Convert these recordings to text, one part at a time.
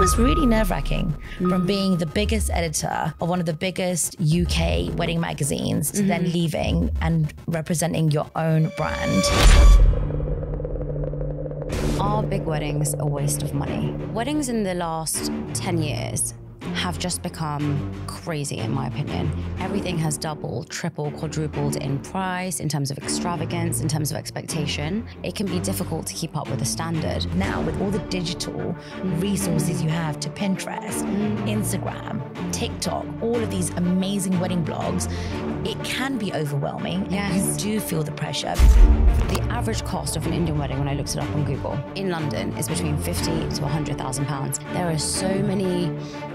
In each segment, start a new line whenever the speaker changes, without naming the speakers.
was really nerve wracking from mm. being the biggest editor of one of the biggest UK wedding magazines to then mm-hmm. leaving and representing your own brand.
Are big weddings a waste of money? Weddings in the last 10 years have just become crazy, in my opinion. Everything has doubled, tripled, quadrupled in price, in terms of extravagance, in terms of expectation. It can be difficult to keep up with the standard.
Now, with all the digital resources you have to Pinterest, Instagram, TikTok, all of these amazing wedding blogs, it can be overwhelming. and
Yes.
You do feel the pressure.
The average cost of an Indian wedding, when I looked it up on Google, in London is between 50 to 100,000 pounds. There are so many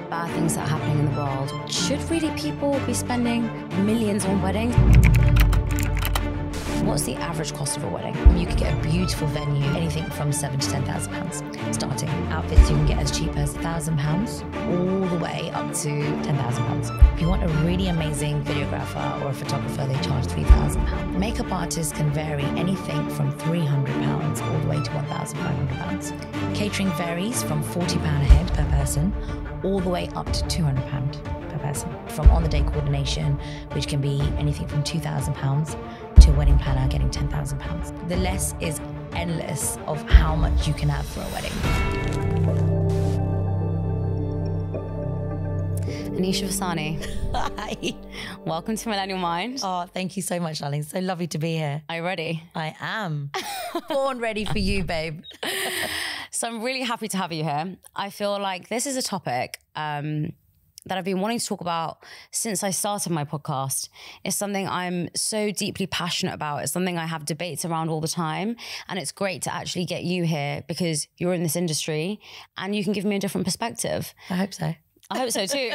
bad things that are happening in the world. Should really people be spending millions on weddings? What's the average cost of a wedding?
You could get a beautiful venue, anything from seven to ten thousand pounds. Starting outfits you can get as cheap as thousand pounds, all the way up to ten thousand pounds. If you want a really amazing videographer or a photographer, they charge three thousand pounds. Makeup artists can vary anything from three hundred pounds all the way to one thousand five hundred pounds. Catering varies from forty pound a head per person, all the way up to two hundred pound per person. From on the day coordination, which can be anything from two thousand pounds to a wedding planner getting £10,000. The list is endless of how much you can have for a wedding.
Anisha Vasani,
Hi.
welcome to Millennial Mind.
Oh, thank you so much, darling. So lovely to be here.
Are you ready?
I am born ready for you, babe.
So I'm really happy to have you here. I feel like this is a topic um, that I've been wanting to talk about since I started my podcast. It's something I'm so deeply passionate about. It's something I have debates around all the time. And it's great to actually get you here because you're in this industry and you can give me a different perspective.
I hope so.
I hope so too.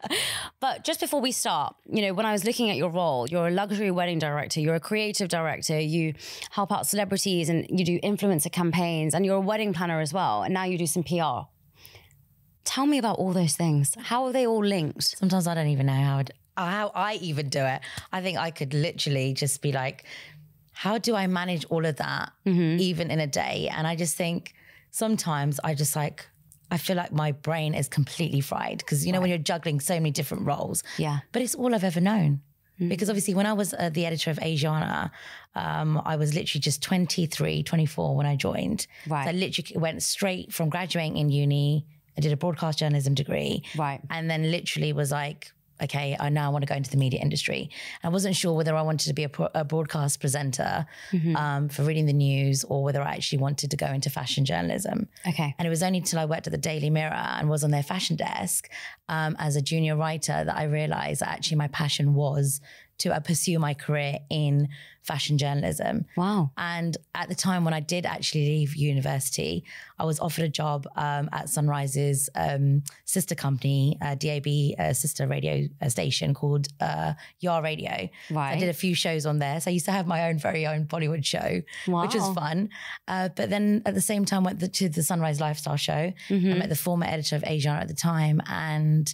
but just before we start, you know, when I was looking at your role, you're a luxury wedding director, you're a creative director, you help out celebrities and you do influencer campaigns, and you're a wedding planner as well. And now you do some PR. Tell me about all those things. How are they all linked?
Sometimes I don't even know how, I'd- how I even do it. I think I could literally just be like, how do I manage all of that even in a day? And I just think sometimes I just like, I feel like my brain is completely fried because you know when you're juggling so many different roles.
Yeah.
But it's all I've ever known. Because obviously, when I was uh, the editor of Asiana, um, I was literally just 23, 24 when I joined.
Right.
So I literally went straight from graduating in uni. I did a broadcast journalism degree.
Right.
And then literally was like, okay, I now want to go into the media industry. I wasn't sure whether I wanted to be a, pro- a broadcast presenter um, for reading the news or whether I actually wanted to go into fashion journalism.
Okay.
And it was only till I worked at the Daily Mirror and was on their fashion desk um, as a junior writer that I realized that actually my passion was to uh, pursue my career in fashion journalism.
Wow.
And at the time when I did actually leave university, I was offered a job um, at Sunrise's um, sister company, uh, DAB uh, sister radio uh, station called uh, Yarr Radio. So I did a few shows on there. So I used to have my own very own Bollywood show, which was fun. Uh, but then at the same time, went the, to the Sunrise Lifestyle show.
Mm-hmm.
I met the former editor of Asiana at the time, and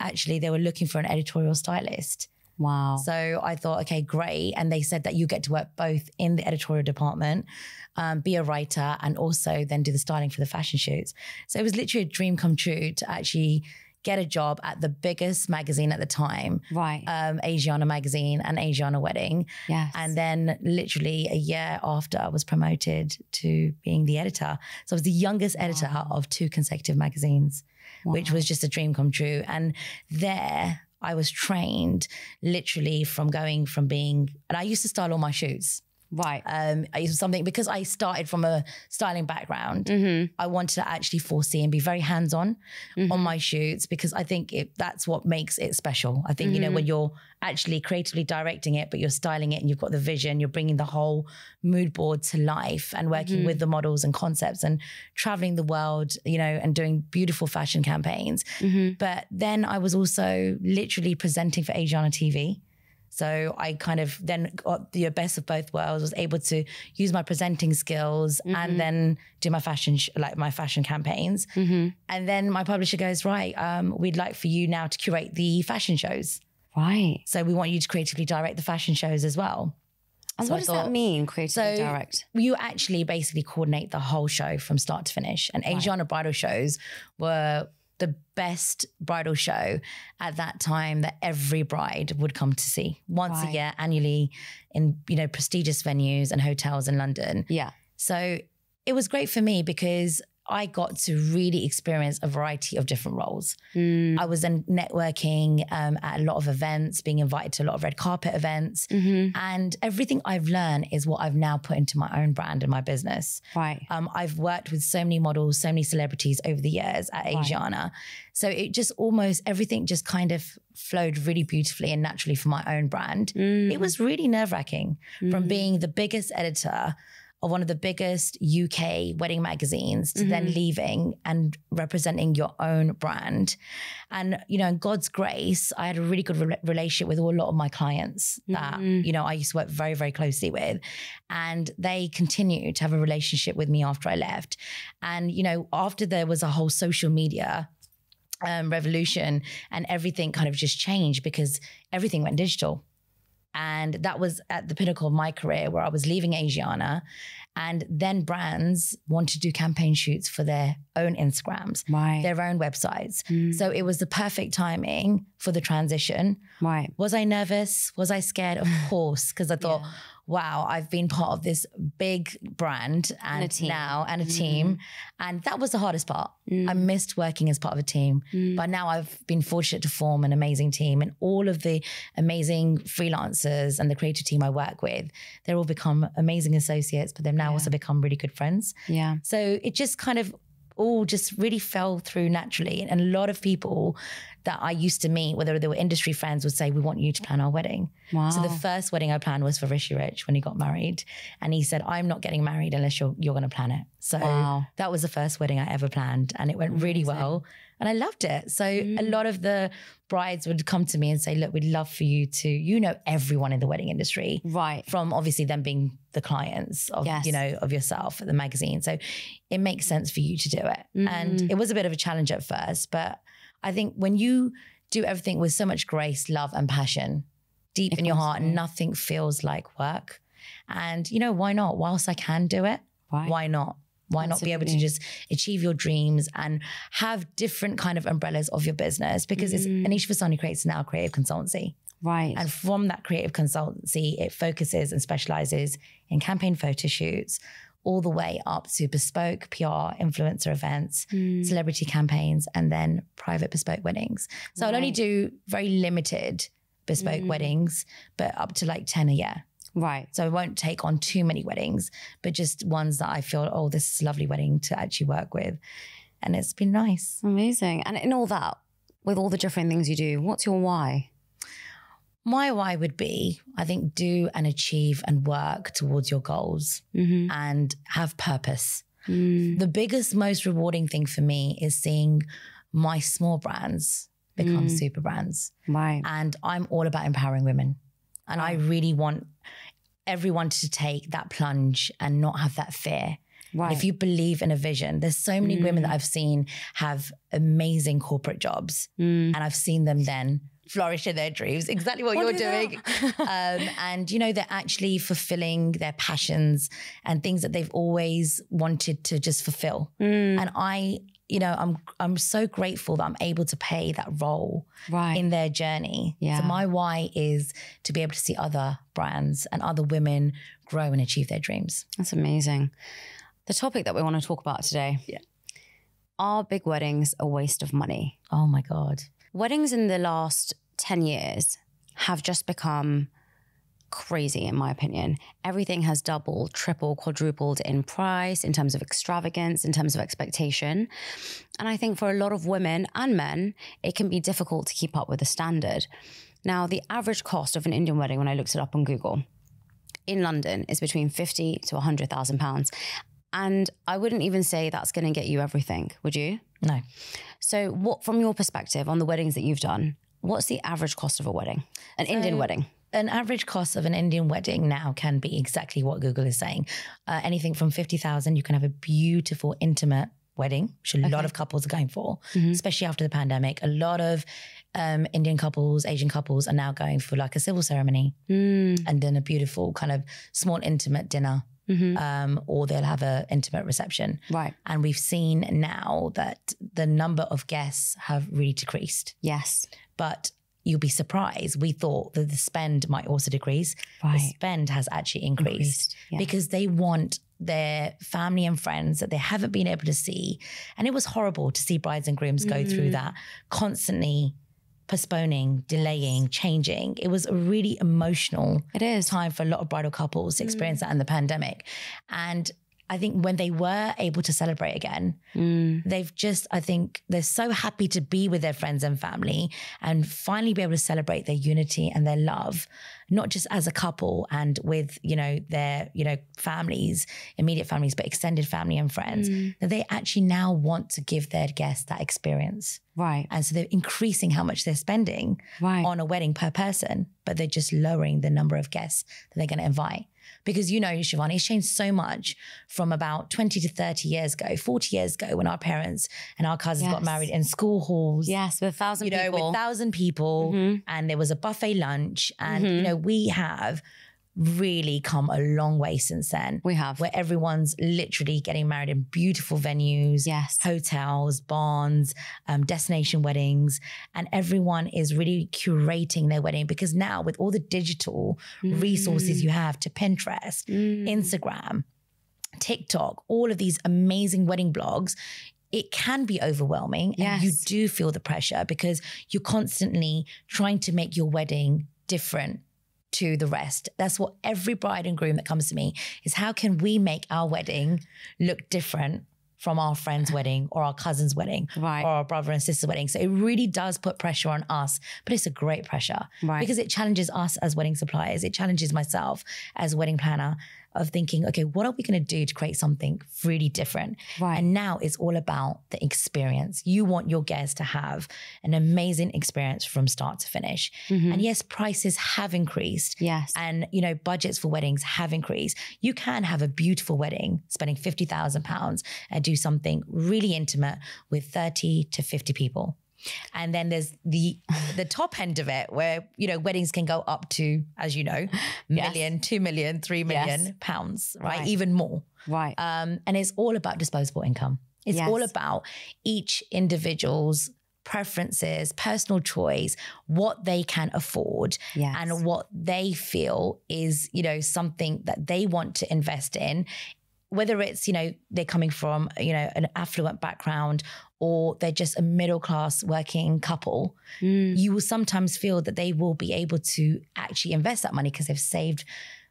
actually they were looking for an editorial stylist.
Wow.
So I thought, okay, great. And they said that you get to work both in the editorial department, um, be a writer, and also then do the styling for the fashion shoots. So it was literally a dream come true to actually get a job at the biggest magazine at the time,
right.
um, Asiana Magazine and Asiana Wedding.
yes.
And then literally a year after I was promoted to being the editor. So I was the youngest editor of two consecutive magazines, which was just a dream come true. And there I was trained literally from going from being, and I used to style all my shoots.
Right.
Um, I used something because I started from a styling background.
Mm-hmm.
I wanted to actually foresee and be very hands on on my shoots because I think it, that's what makes it special. I think, you know, when you're actually creatively directing it, but you're styling it and you've got the vision, you're bringing the whole mood board to life and working with the models and concepts and traveling the world, you know, and doing beautiful fashion campaigns. But then I was also literally presenting for Asiana TV. So I kind of then got the best of both worlds, was able to use my presenting skills and then do my fashion, sh- like my fashion campaigns. And then my publisher goes, right, um, we'd like for you now to curate the fashion shows.
Right.
So we want you to creatively direct the fashion shows as well.
And
So
what
I
does
thought-
that mean, creatively
So-
direct?
you actually basically coordinate the whole show from start to finish. And Asiana bridal shows were the best bridal show at that time that every bride would come to see once
Right.
a year annually in you know prestigious venues and hotels in London.
Yeah.
So it was great for me because I got to really experience a variety of different roles.
Mm.
I was then networking um, at a lot of events, being invited to a lot of red carpet events.
Mm-hmm.
And everything I've learned is what I've now put into my own brand and my business.
Right.
Um, I've worked with so many models, so many celebrities over the years at
Right.
Asiana. So it just almost everything just kind of flowed really beautifully and naturally for my own brand.
Mm.
It was really nerve wracking from
Mhm.
being the biggest editor of one of the biggest UK wedding magazines to then
Mhm.
leaving and representing your own brand. And, you know, in God's grace, I had a really good rela- relationship with a lot of my clients that,
Mhm.
you know, I used to work very, very closely with. And they continued to have a relationship with me after I left. And, you know, after there was a whole social media um, revolution and everything kind of just changed because everything went digital. And that was at the pinnacle of my career where I was leaving Asiana. And then brands want to do campaign shoots for their own Instagrams,
Right.
their own websites.
Mm.
So it was the perfect timing for the transition.
Right.
Was I nervous? Was I scared? Of course, because I thought,
Yeah.
Wow, I've been part of this big brand and,
a team.
now and a
Mhm.
team. And that was the hardest part.
Mm.
I missed working as part of a team.
Mm.
But now I've been fortunate to form an amazing team and all of the amazing freelancers and the creative team I work with, they're all become amazing associates, but they've now
Yeah.
also become really good friends.
Yeah.
So it just kind of all just really fell through naturally. And a lot of people that I used to meet, whether they were industry friends, would say, We want you to plan our wedding.
Wow.
So the first wedding I planned was for Rishi Rich when he got married. And he said, I'm not getting married unless you're you're gonna plan it. So
Wow.
that was the first wedding I ever planned. And it went really
Amazing.
well. And I loved it. So a
Mm.
lot of the brides would come to me and say, Look, we'd love for you to, you know, everyone in the wedding industry
Right.
from obviously them being the clients of
Yes.
you know of yourself at the magazine so it makes sense for you to do it
Mhm.
and it was a bit of a challenge at first but i think when you do everything with so much grace love and passion deep
It
in your heart
through.
nothing feels like work and you know why not whilst i can do it
Right.
why not why not be able to just achieve your dreams and have different kind of umbrellas of your business because it's
Mm.
Anisha Vasani creates now creative consultancy
Right.
and from that creative consultancy, it focuses and specializes in campaign photo shoots, all the way up to bespoke PR, influencer events,
Mm.
celebrity campaigns, and then private bespoke weddings. So I'll only do very limited bespoke
Mm.
weddings, but up to like 10 a year.
Right.
So I won't take on too many weddings, but just ones that I feel, oh, this is a lovely wedding to actually work with. And it's been nice.
Amazing. And in all that, with all the different things you do, what's your why?
My why would be, I think, do and achieve and work towards your goals
Mm-hmm.
and have purpose.
Mm.
The biggest, most rewarding thing for me is seeing my small brands become
Mm.
super brands.
Right.
And I'm all about empowering women. And I really want everyone to take that plunge and not have that fear.
Right.
If you believe in a vision, there's so many women that I've seen have amazing corporate jobs,
Mm.
and I've seen them then flourish in their dreams. Exactly what,
What
you're doing. um, and you know they're actually fulfilling their passions and things that they've always wanted to just fulfill.
Mm.
And I, you know, I'm I'm so grateful that I'm able to play that role
Right.
in their journey.
Yeah.
So my why is to be able to see other brands and other women grow and achieve their dreams.
That's amazing. The topic that we want to talk about today.
Yeah.
Are big weddings a waste of money?
Oh my God.
Weddings in the last 10 years have just become crazy, in my opinion. Everything has doubled, tripled, quadrupled in price, in terms of extravagance, in terms of expectation. And I think for a lot of women and men, it can be difficult to keep up with the standard. Now, the average cost of an Indian wedding, when I looked it up on Google, in London is between 50 to 100,000 pounds. And I wouldn't even say that's going to get you everything, would you?
No.
So, what from your perspective on the weddings that you've done, what's the average cost of a wedding? An Indian wedding.
An average cost of an Indian wedding now can be exactly what Google is saying. Uh, anything from 50,000, you can have a beautiful, intimate wedding, which a lot of couples are going for, especially after the pandemic. A lot of um, Indian couples, Asian couples are now going for like a civil ceremony and then a beautiful kind of small intimate dinner. Um, or they'll have an intimate reception.
Right.
And we've seen now that the number of guests have really decreased.
Yes.
But you'll be surprised. We thought that the spend might also decrease.
Right.
The spend has actually increased,
Increased, yeah.
because they want their family and friends that they haven't been able to see. And it was horrible to see brides and grooms go
Mm.
through that constantly postponing, delaying, changing. It was a really emotional
It is.
time for a lot of bridal couples to experience that in the pandemic. And I think when they were able to celebrate again, mm. they've just, I think they're so happy to be with their friends and family and finally be able to celebrate their unity and their love, not just as a couple and with, you know, their, you know, families, immediate families, but extended family and friends, mm. that they actually now want to give their guests that experience.
Right.
And so they're increasing how much they're spending
Right.
on a wedding per person, but they're just lowering the number of guests that they're going to invite. Because you know, Shivani, it's changed so much from about 20 to 30 years ago, 40 years ago when our parents and our cousins got married in school halls.
Yes, with a thousand
You know,
people.
with a thousand people,
Mhm.
and there was a buffet lunch, and you
Mhm.
know, we have really come a long way since then.
we have.
Where everyone's literally getting married in beautiful venues,
Yes.
hotels, barns, um, destination weddings, and everyone is really curating their wedding because now with all the digital resources you have to Pinterest,
Mm.
Instagram, TikTok, all of these amazing wedding blogs. It can be overwhelming and you do feel the pressure because you're constantly trying to make your wedding different to the rest. That's what every bride and groom that comes to me is how can we make our wedding look different from our friend's wedding or our cousin's wedding
Right.
or our brother and sister's wedding. So it really does put pressure on us, but it's a great pressure
Right.
because it challenges us as wedding suppliers. It challenges myself as a wedding planner of thinking, okay, what are we going to do to create something really different?
Right.
And now it's all about the experience. You want your guests to have an amazing experience from start to finish. Mm-hmm. And yes, prices have increased.
Yes.
And you know, budgets for weddings have increased. You can have a beautiful wedding, spending fifty thousand pounds, and do something really intimate with thirty to fifty people. And then there's the the top end of it, where you know weddings can go up to, as you know,
Yes.
million, two million, three million
Yes.
pounds, right?
Right.
Even more.
right.
Um, and it's all about disposable income. It's
Yes.
all about each individual's preferences, personal choice, what they can afford,
Yes.
and what they feel is, you know, something that they want to invest in. Whether it's, you know, they're coming from, you know, an affluent background or they're just a middle class working couple,
Mm.
you will sometimes feel that they will be able to actually invest that money because they've saved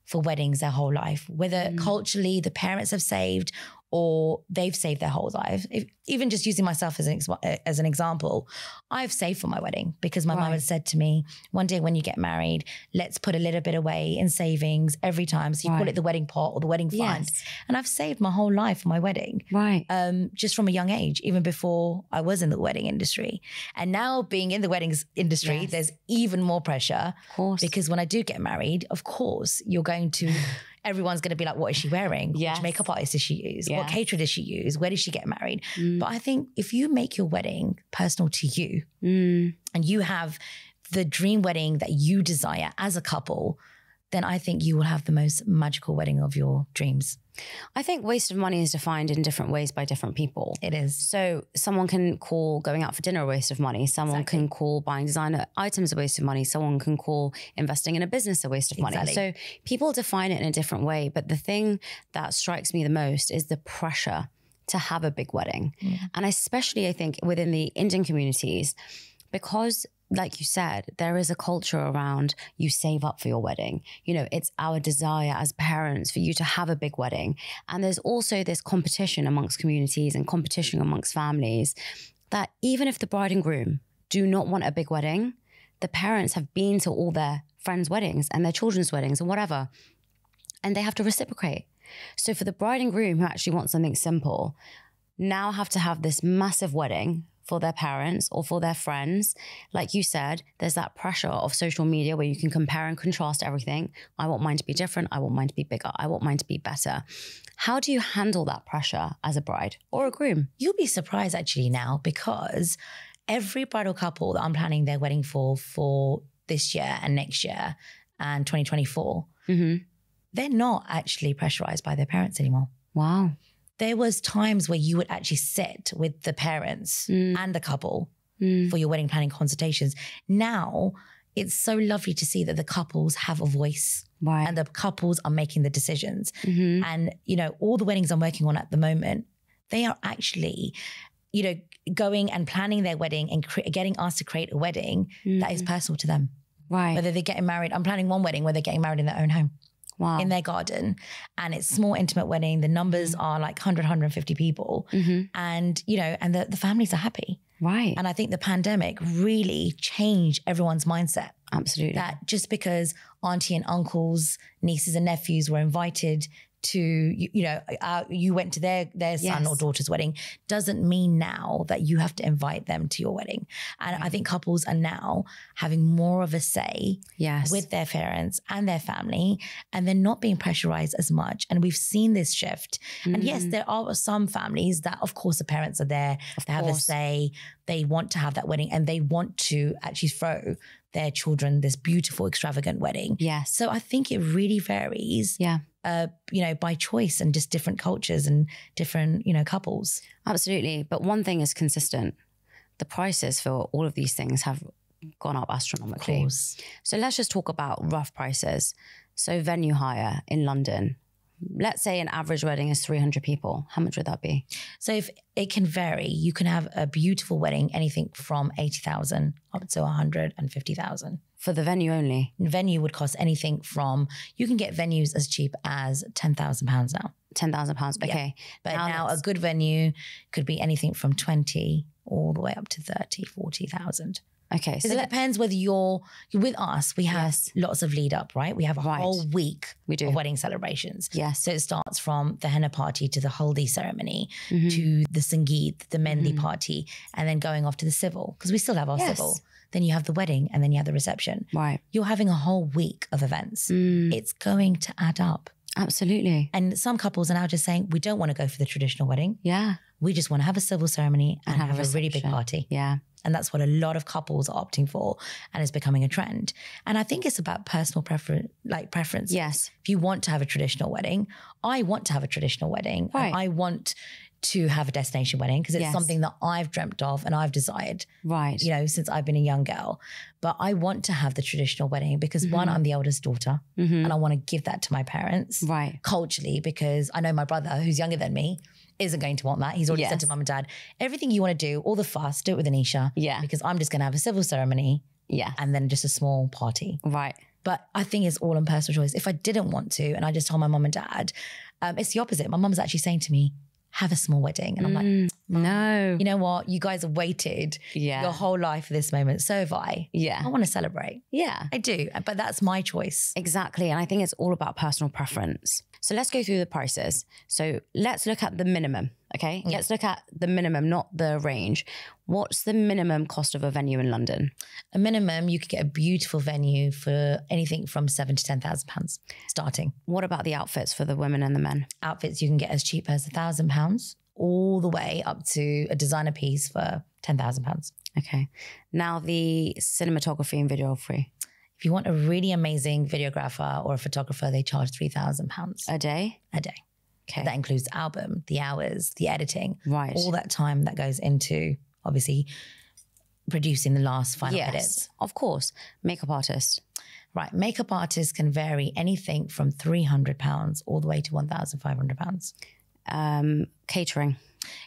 for weddings their whole life. Whether
Mm.
culturally the parents have saved or they've saved their whole life. If, even just using myself as an ex- as an example, I've saved for my wedding because my mum
Right.
had said to me, "One day when you get married, let's put a little bit away in savings every time." So you call it the wedding pot or the wedding fund.
Yes.
And I've saved my whole life for my wedding
Right.
um, just from a young age, even before I was in the wedding industry. And now being in the weddings industry,
Yes.
there's even more pressure
Of course.
because when I do get married, of course, you're going to, everyone's going to be like, what is she wearing?
Yes.
Which makeup artist does she use? What caterer does she use? Where does she get married?
Mm.
But I think if you make your wedding personal to you
Mm.
and you have the dream wedding that you desire as a couple, then I think you will have the most magical wedding of your dreams.
I think waste of money is defined in different ways by different people.
It is.
So someone can call going out for dinner a waste of money. Someone
Exactly.
can call buying designer items a waste of money. Someone can call investing in a business a waste of money.
Exactly.
So people define it in a different way. But the thing that strikes me the most is the pressure to have a big wedding. Mm. And especially I think within the Indian communities, because like you said, there is a culture around you save up for your wedding. You know, it's our desire as parents for you to have a big wedding. And there's also this competition amongst communities and competition amongst families that even if the bride and groom do not want a big wedding, the parents have been to all their friends' weddings and their children's weddings and whatever, and they have to reciprocate. So for the bride and groom who actually want something simple, now have to have this massive wedding for their parents or for their friends. Like you said, there's that pressure of social media where you can compare and contrast everything. I want mine to be different. I want mine to be bigger. I want mine to be better. How do you handle that pressure as a bride or a groom?
You'll be surprised actually now because every bridal couple that I'm planning their wedding for for this year and next year and 2024,
hmm
they're not actually pressurized by their parents anymore.
Wow.
There was times where you would actually sit with the parents
Mm.
and the couple
Mm.
for your wedding planning consultations. Now it's so lovely to see that the couples have a voice
Right.
and the couples are making the decisions.
Mhm.
And, you know, all the weddings I'm working on at the moment, they are actually, you know, going and planning their wedding and cre- getting us to create a wedding that is personal to them.
right.
Whether they're getting married, I'm planning one wedding where they're getting married in their own home,
wow.
in their garden. And it's small, intimate wedding. The numbers are like 100, 150 people.
Mhm.
And, you know, and the, the families are happy.
Right.
And I think the pandemic really changed everyone's mindset
Absolutely.
that just because auntie and uncles, nieces and nephews were invited to, you, you know, uh, you went to their their son
Yes.
or daughter's wedding, doesn't mean now that you have to invite them to your wedding. And I think couples are now having more of a say
yes.
with their parents and their family, and they're not being pressurized as much. And we've seen this shift. And yes,
Mm.
there are some families that, of course, the parents are there.
Of
they have a say. They want to have that wedding, and they want to actually throw their children this beautiful, extravagant wedding.
Yes.
So I think it really varies,
Yeah.
Uh, you know, by choice and just different cultures and different, you know, couples.
Absolutely. But one thing is consistent. The prices for all of these things have gone up
Of
astronomically.
course.
So let's just talk about rough prices. So venue hire in London. Let's say an average wedding is 300 people. How much would that be?
So if it can vary, you can have a beautiful wedding, anything from eighty thousand up to one hundred and fifty thousand.
For the venue only,
venue would cost anything from you can get venues as cheap as ten thousand pounds now.
£10,000.
Yeah.
Okay.
But
Now
now, a good venue could be anything from twenty all the way up to 30, 40,000.
Okay. So
it
let,
depends whether you're, with us, we have
Yes.
lots of lead up, right? We have a
Right.
whole week
we do.
of wedding celebrations.
Yes.
So it starts from the henna party to the haldi ceremony
Mhm.
to the sangeet, the mehndi
Mhm.
party, and then going off to the civil because we still have our
Yes.
civil. Then you have the wedding and then you have the reception.
Right.
You're having a whole week of events.
Mm,
It's going to add up.
absolutely.
And some couples are now just saying, we don't want to go for the traditional wedding.
Yeah.
We just want to have a civil ceremony and,
And have
have,
a
a really big party.
Yeah.
And that's what a lot of couples are opting for and it's becoming a trend. And I think it's about personal preference, like preference.
Yes.
If you want to have a traditional wedding, I want to have a traditional wedding.
Right.
I want to have a destination wedding because it's
Yes.
something that I've dreamt of and I've desired,
Right.
you know, since I've been a young girl. But I want to have the traditional wedding because one,
Mhm.
I'm the eldest daughter
Mhm.
and I want to give that to my parents
Right.
culturally because I know my brother, who's younger than me, isn't going to want that. He's already said to
Yes.
mum and dad, everything you want to do, all the fuss, do it with Anisha
Yeah.
because I'm just going to have a civil ceremony
Yeah.
and then just a small party.
Right.
But I think it's all on personal choice. If I didn't want to and I just told my mum and dad, um, it's the opposite. My mum's actually saying to me, have a small wedding. And I'm like,
Mm, no.
you know what? You guys have waited
yeah.
your whole life for this moment. So have I.
yeah.
I want to celebrate.
Yeah.
I do. But that's my choice.
Exactly. And I think it's all about personal preference. So let's go through the prices. So let's look at the minimum. Okay.
Yeah.
Let's look at the minimum, not the range. What's the minimum cost of a venue in London?
A minimum, you could get a beautiful venue for anything from seven to ten thousand pounds starting.
What about the outfits for the women and the men?
Outfits you can get as cheap as a thousand pounds, all the way up to a designer piece for ten thousand pounds.
Okay. Now the cinematography and videography
If you want a really amazing videographer or a photographer, they charge three thousand pounds
a day.
a day.
Okay.
That includes album, the hours, the editing,
right.
all that time that goes into obviously producing the last final
yes.
edits.
Of course. Makeup artist.
Right. Makeup artists can vary anything from £300 all the way to £1,500.
Um, catering.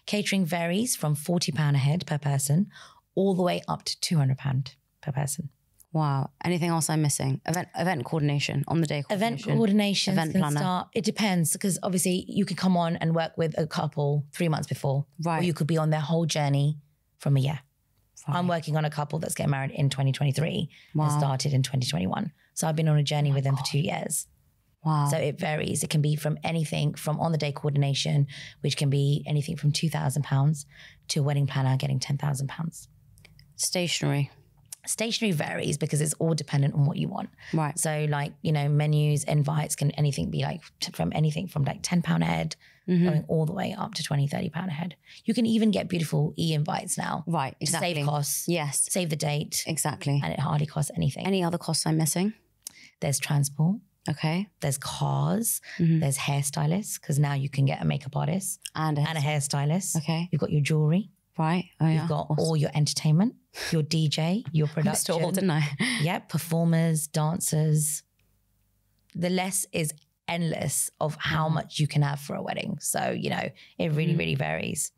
Catering varies from £40 a head per person all the way up to £200 per person.
Wow. Anything else I'm missing? Event event coordination on the day.
Event
coordination.
coordination
Event
can
planner.
start. It depends because obviously you could come on and work with a couple three months before,
Right.
or you could be on their whole journey from a year. I'm working on a couple that's getting married in 2023
Wow.
and started in 2021. So I've been on a journey
my
with them
God.
for two years.
Wow.
So it varies. It can be from anything from on the day coordination, which can be anything from £2,000 to a wedding planner getting £10,000.
Stationary.
Stationery varies because it's all dependent on what you want.
Right.
So, like, you know, menus, invites can anything be like t- from anything from like £10 a head going all the way up to 20, 30 pound a head. You can even get beautiful e invites now.
Right.
to
Exactly.
Save costs,
Yes.
save the date,
Exactly.
and it hardly costs anything.
Any other costs I'm missing?
there's transport,
Okay.
there's cars,
Mhm.
there's hairstylists, because now you can get a makeup artist
And, a,
and a hairstylist.
okay.
You've got your jewelry,
Right. Oh yeah.
you've got
Awesome.
all your entertainment, your DJ, your
I missed it all,
production.
didn't I?
yeah, performers, dancers. The list is endless of how
Mhm.
much you can have for a wedding. So, you know, it really,
Mhm.
really varies.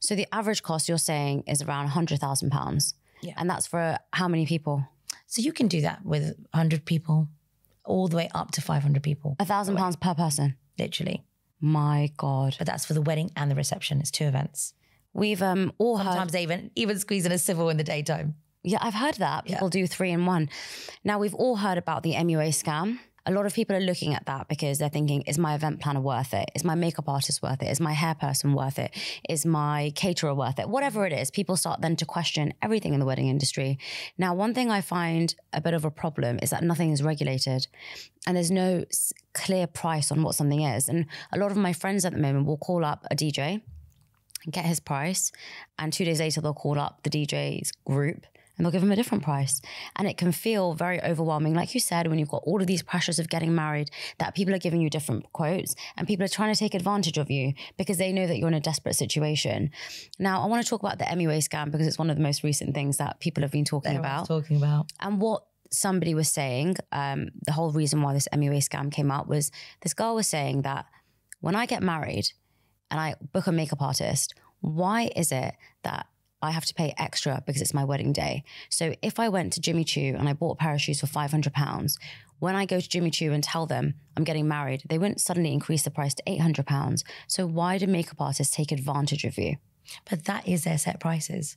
So the average cost you're saying is around hundred thousand pounds.
Yeah.
And that's for how many people?
So you can do that with 100 people, all the way up to 500 people,
A thousand pounds per person.
literally.
My God.
But that's for the wedding and the reception. It's two events.
We've um all heard
Sometimes they even even squeeze in a civil in the daytime.
Yeah, I've heard that.
Yeah.
People do three in one. Now, we've all heard about the MUA scam. A lot of people are looking at that because they're thinking, is my event planner worth it? Is my makeup artist worth it? Is my hair person worth it? Is my caterer worth it? Whatever it is, people start then to question everything in the wedding industry. Now, one thing I find a bit of a problem is that nothing is regulated and there's no clear price on what something is. And a lot of my friends at the moment will call up a DJ get his price. And two days later, they'll call up the DJ's group and they'll give him a different price. And it can feel very overwhelming. Like you said, when you've got all of these pressures of getting married, that people are giving you different quotes and people are trying to take advantage of you because they know that you're in a desperate situation. Now, I want to talk about the MUA scam because it's one of the most recent things that people have been talking about.
talking about.
And what somebody was saying, um, the whole reason why this MUA scam came out was this girl was saying that when I get married and I book a makeup artist, why is it that I have to pay extra because it's my wedding day? So if I went to Jimmy Choo and I bought a pair of shoes for £500, when I go to Jimmy Choo and tell them I'm getting married, they wouldn't suddenly increase the price to £800. So why do makeup artists take advantage of you?
But that is their set prices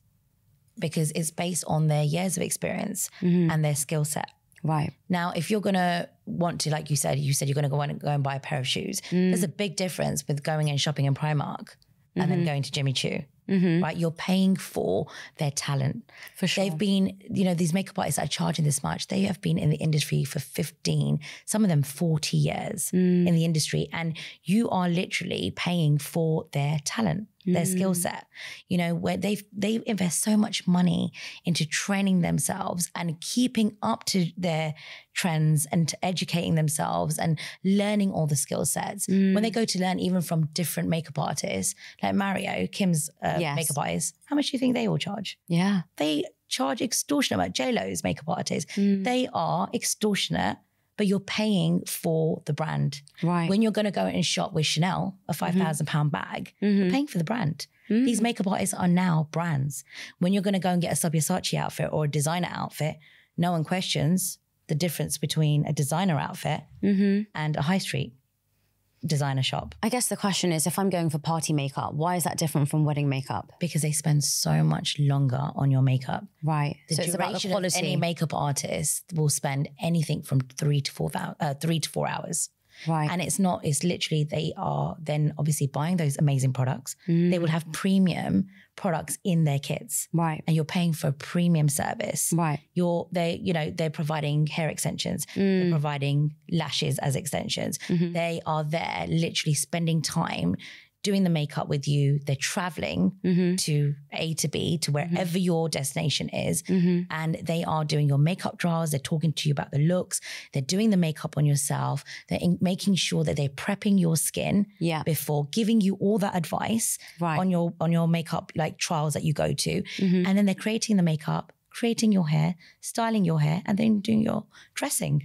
because it's based on their years of experience
Mm-hmm.
and their skill set.
Right.
Now, if you're gonna want to, like you said, you said you're gonna go and go and buy a pair of shoes.
Mm.
There's a big difference with going and shopping in Primark and
Mm-hmm.
then going to Jimmy Choo. Right, you're paying for their talent.
For sure.
They've been, you know, these makeup artists that are charging this much. They have been in the industry for 15, some of them 40 years
Mm.
in the industry, and you are literally paying for their talent, their skill set. You know, where they've they invest so much money into training themselves and keeping up to their trends and to educating themselves and learning all the skill sets. When they go to learn even from different makeup artists, like Mario, Kim's uh,
Yes.
makeup artist, how much do you think they all charge?
Yeah.
They charge extortionate amount. J-Lo's makeup artists,
Mm.
they are extortionate, but you're paying for the brand.
Right.
When you're going to go and shop with Chanel, a
Mm-hmm.
5,000 pound bag, you're paying for the brand.
Mm.
These makeup artists are now brands. When you're going to go and get a Sabyasachi outfit or a designer outfit, no one questions the difference between a designer outfit
mm-hmm.
and a high street designer shop
I guess the question is if I'm going for party makeup, why is that different from wedding makeup?
because they spend so much longer on your makeup.
Right.
The
so it's about the
duration of any makeup artist will spend anything from three to four uh, three to four hours.
Right.
And it's not, it's literally they are then obviously buying those amazing products. They will have premium products in their kits.
right.
And you're paying for a premium service.
Right.
You're they, you know, they're providing hair extensions,
Mm.
they're providing lashes as extensions.
Mm-hmm.
They are there literally spending time doing the makeup with you. They're traveling
Mm-hmm.
to A to B to wherever your destination is.
Mm-hmm.
And they are doing your makeup draws. They're talking to you about the looks. They're doing the makeup on yourself. They're in- making sure that they're prepping your skin
Yeah.
before giving you all that advice
Right.
on your on your makeup like trials that you go to.
Mhm.
And then they're creating the makeup, creating your hair, styling your hair, and then doing your dressing.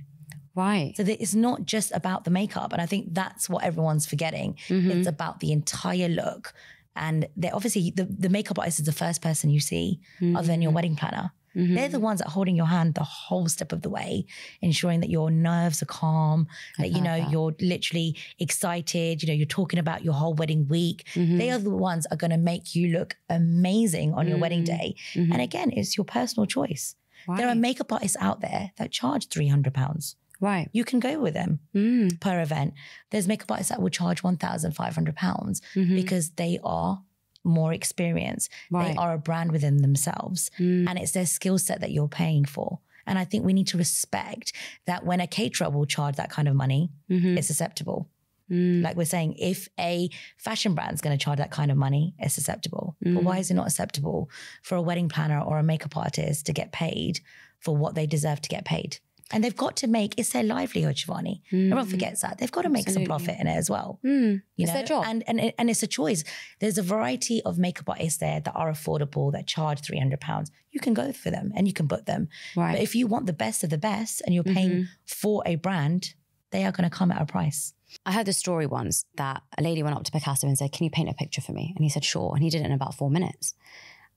Right.
So that it's not just about the makeup. And I think that's what everyone's forgetting.
Mm-hmm.
It's about the entire look. And they're obviously the, the makeup artist is the first person you see other than your
Mm-hmm.
wedding planner. They're the ones that are holding your hand the whole step of the way, ensuring that your nerves are calm, that you know
that.
you're literally excited, you know, you're talking about your whole wedding week.
Mm-hmm.
They are the ones that are going to make you look amazing on your wedding day. And again, it's your personal choice. There are
Mm-hmm.
Makeup artists out there that charge 300 pounds
Right.
You can go with them
Mm.
per event. There's makeup artists that will charge £1,500
Mhm.
because they are more experienced.
Right.
They are a brand within themselves.
Mm.
And it's their skill set that you're paying for. And I think we need to respect that when a caterer will charge that kind of money,
Mhm.
it's acceptable.
Mm.
Like we're saying, if a fashion brand's going to charge that kind of money, it's acceptable. But
Mm.
why is it not acceptable for a wedding planner or a makeup artist to get paid for what they deserve to get paid? And they've got to make it's their livelihood, Shivani. Everyone
Mhm.
forgets that they've got to make some profit in it as well.
Mm.
You
It's
know,
their job.
and and and it's a choice. There's a variety of makeup artists there that are affordable that charge three hundred pounds. You can go for them and you can book them.
right.
But if you want the best of the best and you're paying
Mhm.
for a brand, they are going to come at a price.
I heard the story once that a lady went up to Picasso and said, Can you paint a picture for me? And he said, Sure. And he did it in about four minutes.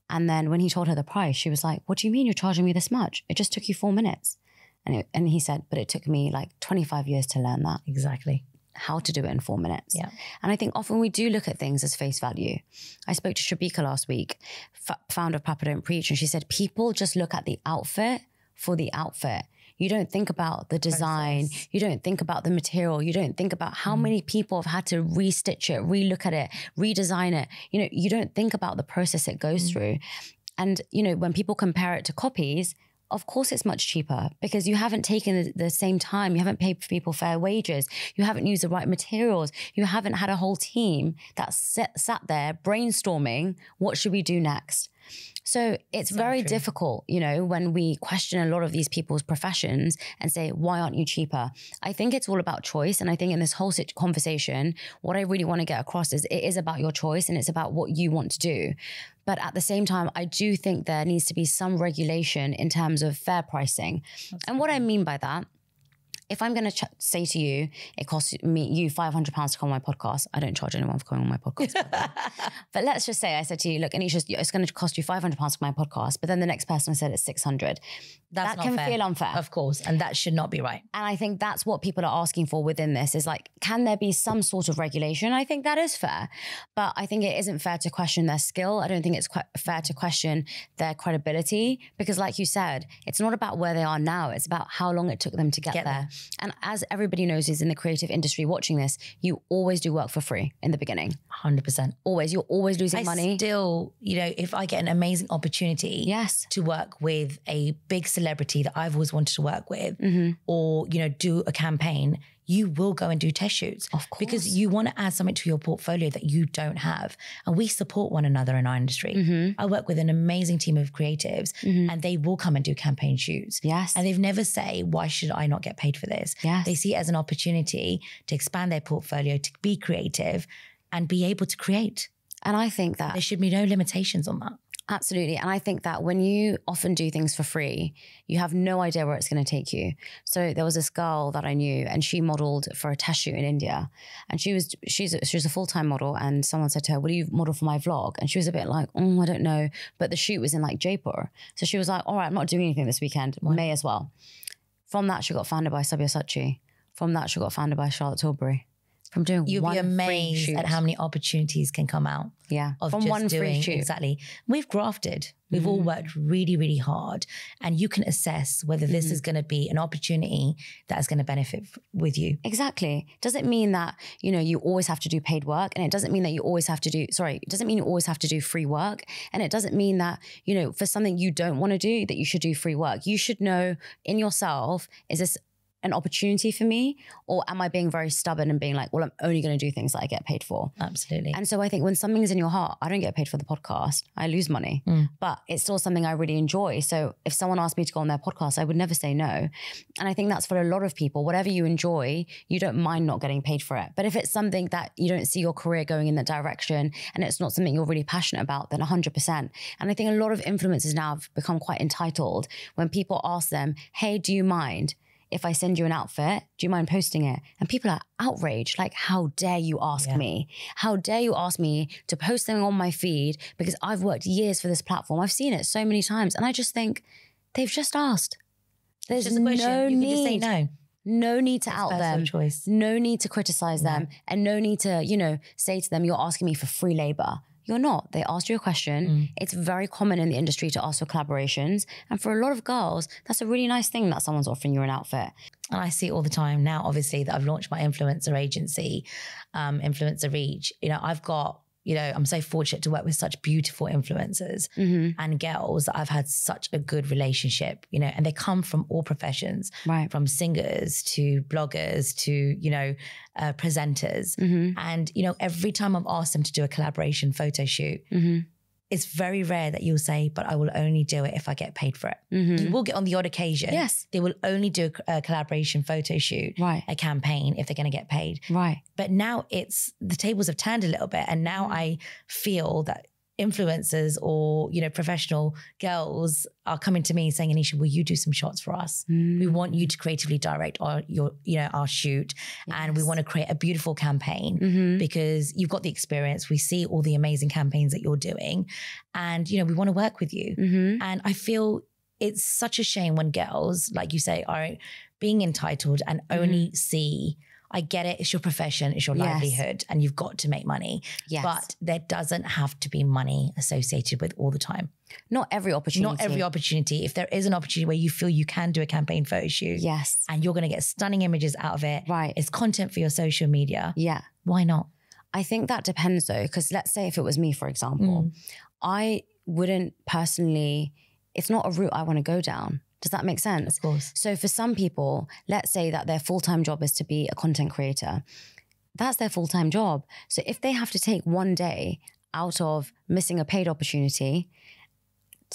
And then when he told her the price, she was like, What do you mean you're charging me this much? It just took you four minutes. And, it, and he said, But it took me like 25 years to learn that,
Exactly.
how to do it in four minutes.
Yeah.
And I think often we do look at things as face value. I spoke to Shubhika last week, founder of Papa Don't Preach, and she said, People just look at the outfit for the outfit. You don't think about the design.
Process.
You don't think about the material. You don't think about how
Mm.
many people have had to restitch it, relook at it, redesign it. You know, you don't think about the process it goes
Mm.
through. And, you know, when people compare it to copies, of course it's much cheaper because you haven't taken the, the same time. You haven't paid people fair wages. You haven't used the right materials. You haven't had a whole team that sat, sat there brainstorming what should we do next. So it's
So
very
true.
difficult, you know, when we question a lot of these people's professions and say, why aren't you cheaper? I think it's all about choice. And I think in this whole conversation, what I really want to get across is it is about your choice and it's about what you want to do. But at the same time, I do think there needs to be some regulation in terms of fair pricing. And what I mean by that, if I'm going to ch- say to you, it costs me you five hundred pounds to come on my podcast. I don't charge anyone for coming on my podcast. by the way. but let's just say I said to you, look, Anisha, it's going to cost you five hundred pounds on my podcast. But then the next person said it's six hundred.
That's
That
not
can
fair.
feel unfair.
Of course. And that should not be right.
And I think that's what people are asking for within this is like, can there be some sort of regulation? I think that is fair. But I think it isn't fair to question their skill. I don't think it's quite fair to question their credibility because, like you said, it's not about where they are now, it's about how long it took them to get,
Get
there. And as everybody knows who's in the creative industry watching this, you always do work for free in the beginning.
100%.
Always. You're always losing
I
money.
still, you know, if I get an amazing opportunity
yes.
to work with a big celebrity that I've always wanted to work with,
hmm
or you know do a campaign you will go and do test shoots
Of course.
because you want to add something to your portfolio that you don't have. And we support one another in our industry.
Hmm
i work with an amazing team of creatives
hmm
and they will come and do campaign shoots.
Yes.
and they've never say why should i not get paid for this?
Yes.
they see it as an opportunity to expand their portfolio to be creative and be able to create.
And I think that
there should be no limitations on that
Absolutely. And I think that when you often do things for free, you have no idea where it's going to take you. So there was this girl that I knew and she modeled for a test shoot in India. And she was she's a, she was a full-time model and someone said to her, "Will you model for my vlog?" And she was a bit like, "Oh, I don't know." But the shoot was in like Jaipur. So she was like, "All right, I'm not doing anything this weekend. May as well." From that she got founded by Sabyasachi. From that she got founded by Charlotte Tilbury. From doing
you'll
one
be
free
amazed
shoot.
at how many opportunities can come out
yeah
of
from
just
one
doing
free shoot.
exactly. We've grafted. We've all
Mhm.
worked really, really hard, and you can assess whether this
Mhm.
is going to be an opportunity that is going to benefit f- with you.
Exactly. Doesn't mean that, you know, you always have to do paid work. And it doesn't mean that you always have to do, sorry, it doesn't mean you always have to do free work. And it doesn't mean that, you know, for something you don't want to do, that you should do free work. You should know in yourself, is this an opportunity for me? Or am I being very stubborn and being like, well, I'm only going to do things that I get paid for?
Absolutely.
And so I think when something's in your heart, I don't get paid for the podcast. I lose money,
Mm.
but it's still something I really enjoy. So if someone asked me to go on their podcast, I would never say no. And I think that's for a lot of people. Whatever you enjoy, you don't mind not getting paid for it. But if it's something that you don't see your career going in that direction and it's not something you're really passionate about, then 100%. And I think a lot of influencers now have become quite entitled when people ask them, hey, do you mind? If I send you an outfit, do you mind posting it? And people are outraged. Like, how dare you ask
Yeah.
me? How dare you ask me to post something on my feed because I've worked years for this platform. I've seen it so many times. And I just think they've just asked. There's
just a question.
no need,
no.
no need to
It's
out them.
choice.
No need to criticize them and no need to, you know, say to them, you're asking me for free labor. You're not. They asked you a question.
Mm.
It's very common in the industry to ask for collaborations. And for a lot of girls, that's a really nice thing that someone's offering you an outfit.
And I see it all the time now, obviously, that I've launched my influencer agency, um, Influencer Reach. You know, I've got, you know, I'm so fortunate to work with such beautiful influencers
Mm-hmm.
and girls that I've had such a good relationship, you know, and they come from all professions,
Right.
from singers to bloggers to, you know, uh, presenters.
Mm-hmm.
And, you know, every time I've asked them to do a collaboration photo shoot,
Mm-hmm.
It's very rare that you'll say, but I will only do it if I get paid for it.
Mm-hmm.
You will get on the odd occasion.
Yes.
They will only do a, a collaboration photo shoot,
Right.
a campaign if they're going to get paid.
Right.
But now it's the tables have turned a little bit. And now
Mm.
I feel that influencers or, you know, professional girls are coming to me saying, Anisha, will you do some shots for us? We want you to creatively direct our your, you know, our shoot. And we want to create a beautiful campaign
Mm-hmm.
because you've got the experience. We see all the amazing campaigns that you're doing. And, you know, we want to work with you.
Mm-hmm.
And I feel it's such a shame when girls, like you say, are being entitled and only see, I get it, it's your profession, it's your
Yes.
livelihood, and you've got to make money.
Yes.
But there doesn't have to be money associated with all the time.
not every opportunity.
Not every opportunity. If there is an opportunity where you feel you can do a campaign photo shoot
Yes.
and you're going to get stunning images out of it,
Right.
it's content for your social media,
Yeah.
why not?
I think that depends though, because let's say if it was me, for example,
Mm.
I wouldn't personally, it's not a route I want to go down. Does that make sense?
Of course.
So for some people, let's say that their full-time job is to be a content creator. That's their full-time job. So if they have to take one day out of missing a paid opportunity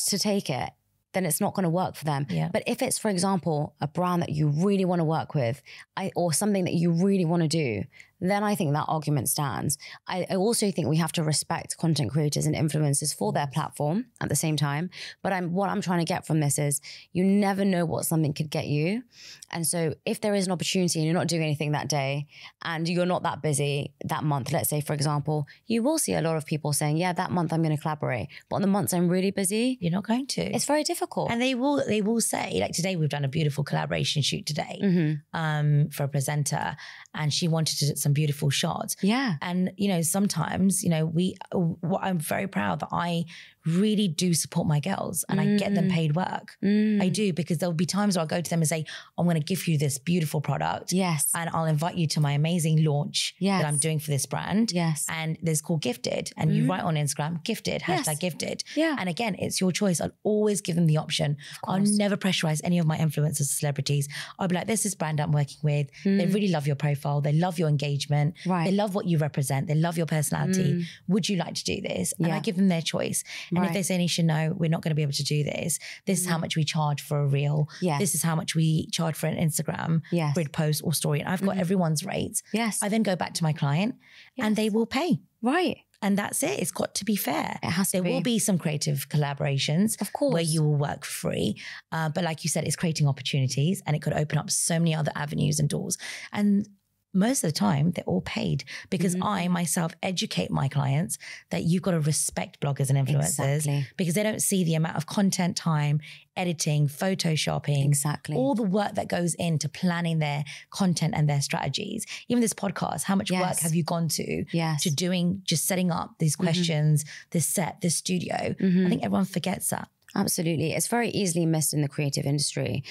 to take it, then it's not going to work for them.
Yeah.
But if it's, for example, a brand that you really want to work with, I, or something that you really want to do, then I think that argument stands. I, I also think we have to respect content creators and influencers for their platform at the same time. But I'm what I'm trying to get from this is you never know what something could get you. And so if there is an opportunity and you're not doing anything that day and you're not that busy that month, let's say for example, you will see a lot of people saying, Yeah, that month I'm going to collaborate. But on the months I'm really busy,
You're not going to.
it's very difficult.
and they will they will say, like today we've done a beautiful collaboration shoot today
Mhm.
um, for a presenter and she wanted to some beautiful shots.
Yeah.
And you know, sometimes, you know, we uh, what I'm very proud that I really do support my girls and I get them
Mm.
paid work.
Mm.
I do because there'll be times where I'll go to them and say, I'm going to give you this beautiful product
Yes.
and I'll invite you to my amazing launch
Yes.
that I'm doing for this brand.
yes.
And there's called Gifted. And you
Mm.
write on Instagram, Gifted,
Yes.
hashtag Gifted.
Yeah.
And again, it's your choice. I'll always give them the option. I'll never pressurize any of my influencers or celebrities. I'll be like, this is brand I'm working with. They really love your profile. They love your engagement.
Mm. Right.
They love what you represent. They love your personality.
Mm.
Would you like to do this? And I give them their choice. And
Right.
if they say, Nisha, no, we're not going to be able to do this. This is how much we charge for a reel.
Yes.
This is how much we charge for an Instagram
Yes.
grid post or story. And I've got everyone's rates.
Yes.
I then go back to my client and they will pay.
right.
And that's it. It's got to be fair.
It has to
There will
be.
be some creative collaborations
Of course.
where you will work free. Uh, but like you said, it's creating opportunities and it could open up so many other avenues and doors. And most of the time, they're all paid because
Mm-hmm.
I myself educate my clients that you've got to respect bloggers and influencers
Exactly.
because they don't see the amount of content time, editing, photoshopping,
Exactly.
all the work that goes into planning their content and their strategies. Even this podcast, how much work have you gone to
Yes.
to doing just setting up these questions, this set, this studio?
Mhm.
I think everyone forgets that.
Absolutely. It's very easily missed in the creative industry.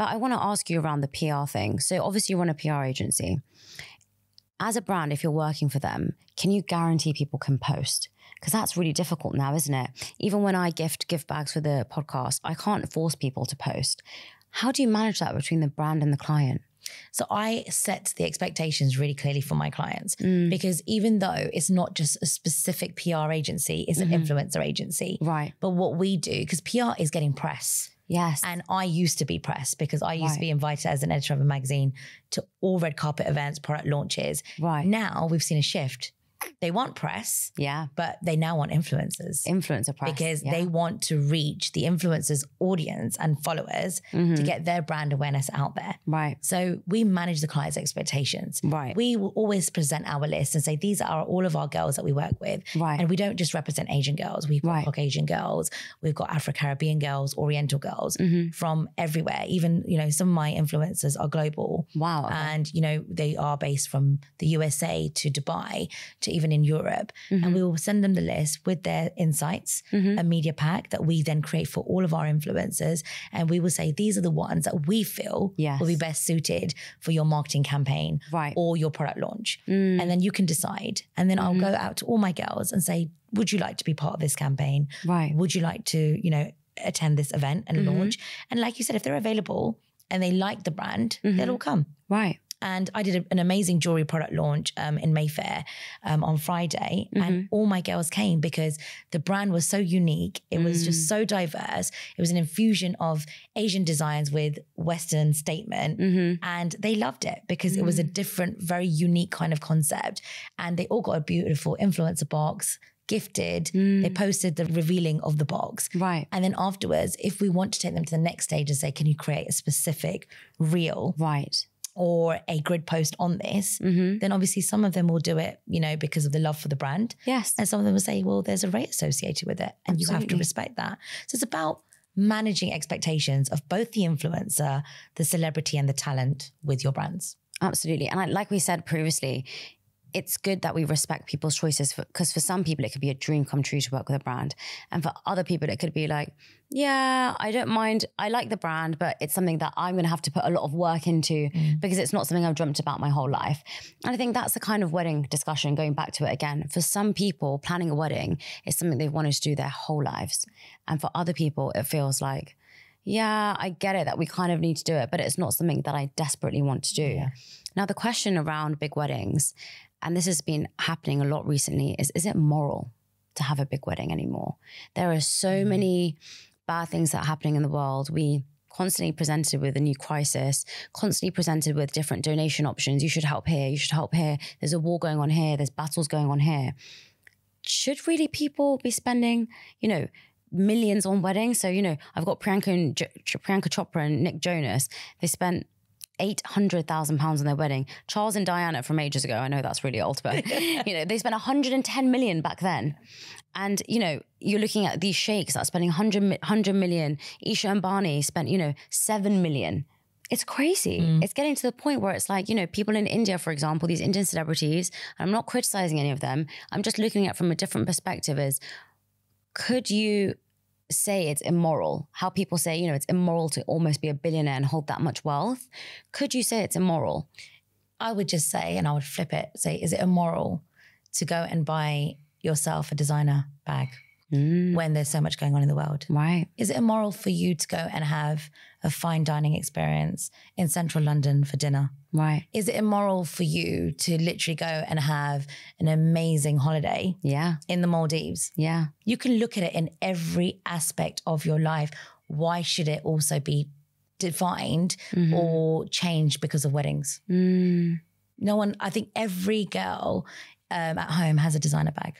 But I want to ask you around the PR thing. So obviously you run a PR agency. As a brand, if you're working for them, can you guarantee people can post? Because that's really difficult now, isn't it? Even when I gift gift bags for the podcast, I can't force people to post. How do you manage that between the brand and the client?
So I set the expectations really clearly for my clients
Mm.
because even though it's not just a specific PR agency, it's
Mm-hmm.
an influencer agency.
Right.
But what we do, because PR is getting press.
Yes.
And I used to be press because I used to be invited as an editor of a magazine to all red carpet events, product launches.
right.
Now we've seen a shift. They want press,
yeah.
but they now want influencers
Influencer press.
because
yeah.
they want to reach the influencers' audience and followers
Mhm.
to get their brand awareness out there.
Right.
So we manage the client's expectations.
Right.
We will always present our list and say these are all of our girls that we work with.
Right.
And we don't just represent Asian girls. We've got
Right.
Caucasian girls, we've got Afro Caribbean girls, Oriental girls
Mhm.
from everywhere. Even, you know, some of my influencers are global.
Wow.
And, you know, they are based from the USA to Dubai to even in Europe,
Mm-hmm.
and we will send them the list with their insights, a media pack that we then create for all of our influencers. And we will say, these are the ones that we feel
Yes.
will be best suited for your marketing campaign
Right.
or your product launch.
Mm.
And then you can decide. And then I'll
Mm-hmm.
go out to all my girls and say, would you like to be part of this campaign?
Right.
Would you like to, you know, attend this event and
Mhm.
launch? And like you said, if they're available and they like the brand,
Mhm.
they'll all come.
Right.
And I did a- an amazing jewelry product launch um, in Mayfair um, on Friday, and all my girls came because the brand was so unique. It was just so diverse. It was an infusion of Asian designs with Western statement,
Mm-hmm.
and they loved it because it was a different, very unique kind of concept. And they all got a beautiful influencer box, gifted. They posted the revealing of the box.
Right.
And then afterwards, if we want to take them to the next stage and say, can you create a specific reel
Right.
Or a grid post on this, mm-hmm. then obviously some of them will do it, you know, because of the love for the brand.
Yes.
And some of them will say, well, there's a rate associated with it and you have to respect that. So it's about managing expectations of both the influencer, the celebrity, and the talent with your brands.
Absolutely. And like we said previously, it's good that we respect people's choices because for, some people it could be a dream come true to work with a brand. And for other people, it could be like, yeah, I don't mind. I like the brand, but it's something that I'm going to have to put a lot of work into mm. because it's not something I've dreamt about my whole life. And I think that's the kind of wedding discussion, going back to it again. For some people, planning a wedding is something they've wanted to do their whole lives. And for other people, it feels like, yeah, I get it that we kind of need to do it, but it's not something that I desperately want to do. Now, the question around big weddings, and this has been happening a lot recently, is is it moral to have a big wedding anymore? There are so mm. many bad things that are happening in the world. We constantly presented with a new crisis, constantly presented with different donation options. You should help here, you should help here. There's a war going on here, there's battles going on here. Should really people be spending, you know, millions on weddings? So, you know, I've got Priyanka and jo- Priyanka Chopra and Nick Jonas. They spent eight hundred thousand pounds on their wedding. Charles and Diana from ages ago. I know that's really old, but you know they spent one hundred and ten million back then. And you know you're looking at these sheikhs that are spending 100, mi- 100 million. Isha Ambani spent you know seven million. It's crazy. Hmm. It's getting to the point where it's like, you know, people in India, for example, these Indian celebrities, and I'm not criticizing any of them. I'm just looking at it from a different perspective is could you say it's immoral? How people say, you know, it's immoral to almost be a billionaire and hold that much wealth. Could you say it's immoral?
I would just say, and I would flip it, say, is it immoral to go and buy yourself a designer bag when there's so much going on in the world?
Right.
Is it immoral for you to go and have a fine dining experience in central London for dinner?
Right.
Is it immoral for you to literally go and have an amazing holiday
Yeah.
in the Maldives?
Yeah.
You can look at it in every aspect of your life. Why should it also be defined or changed because of weddings?
Mm.
No one, I think every girl um, at home has a designer bag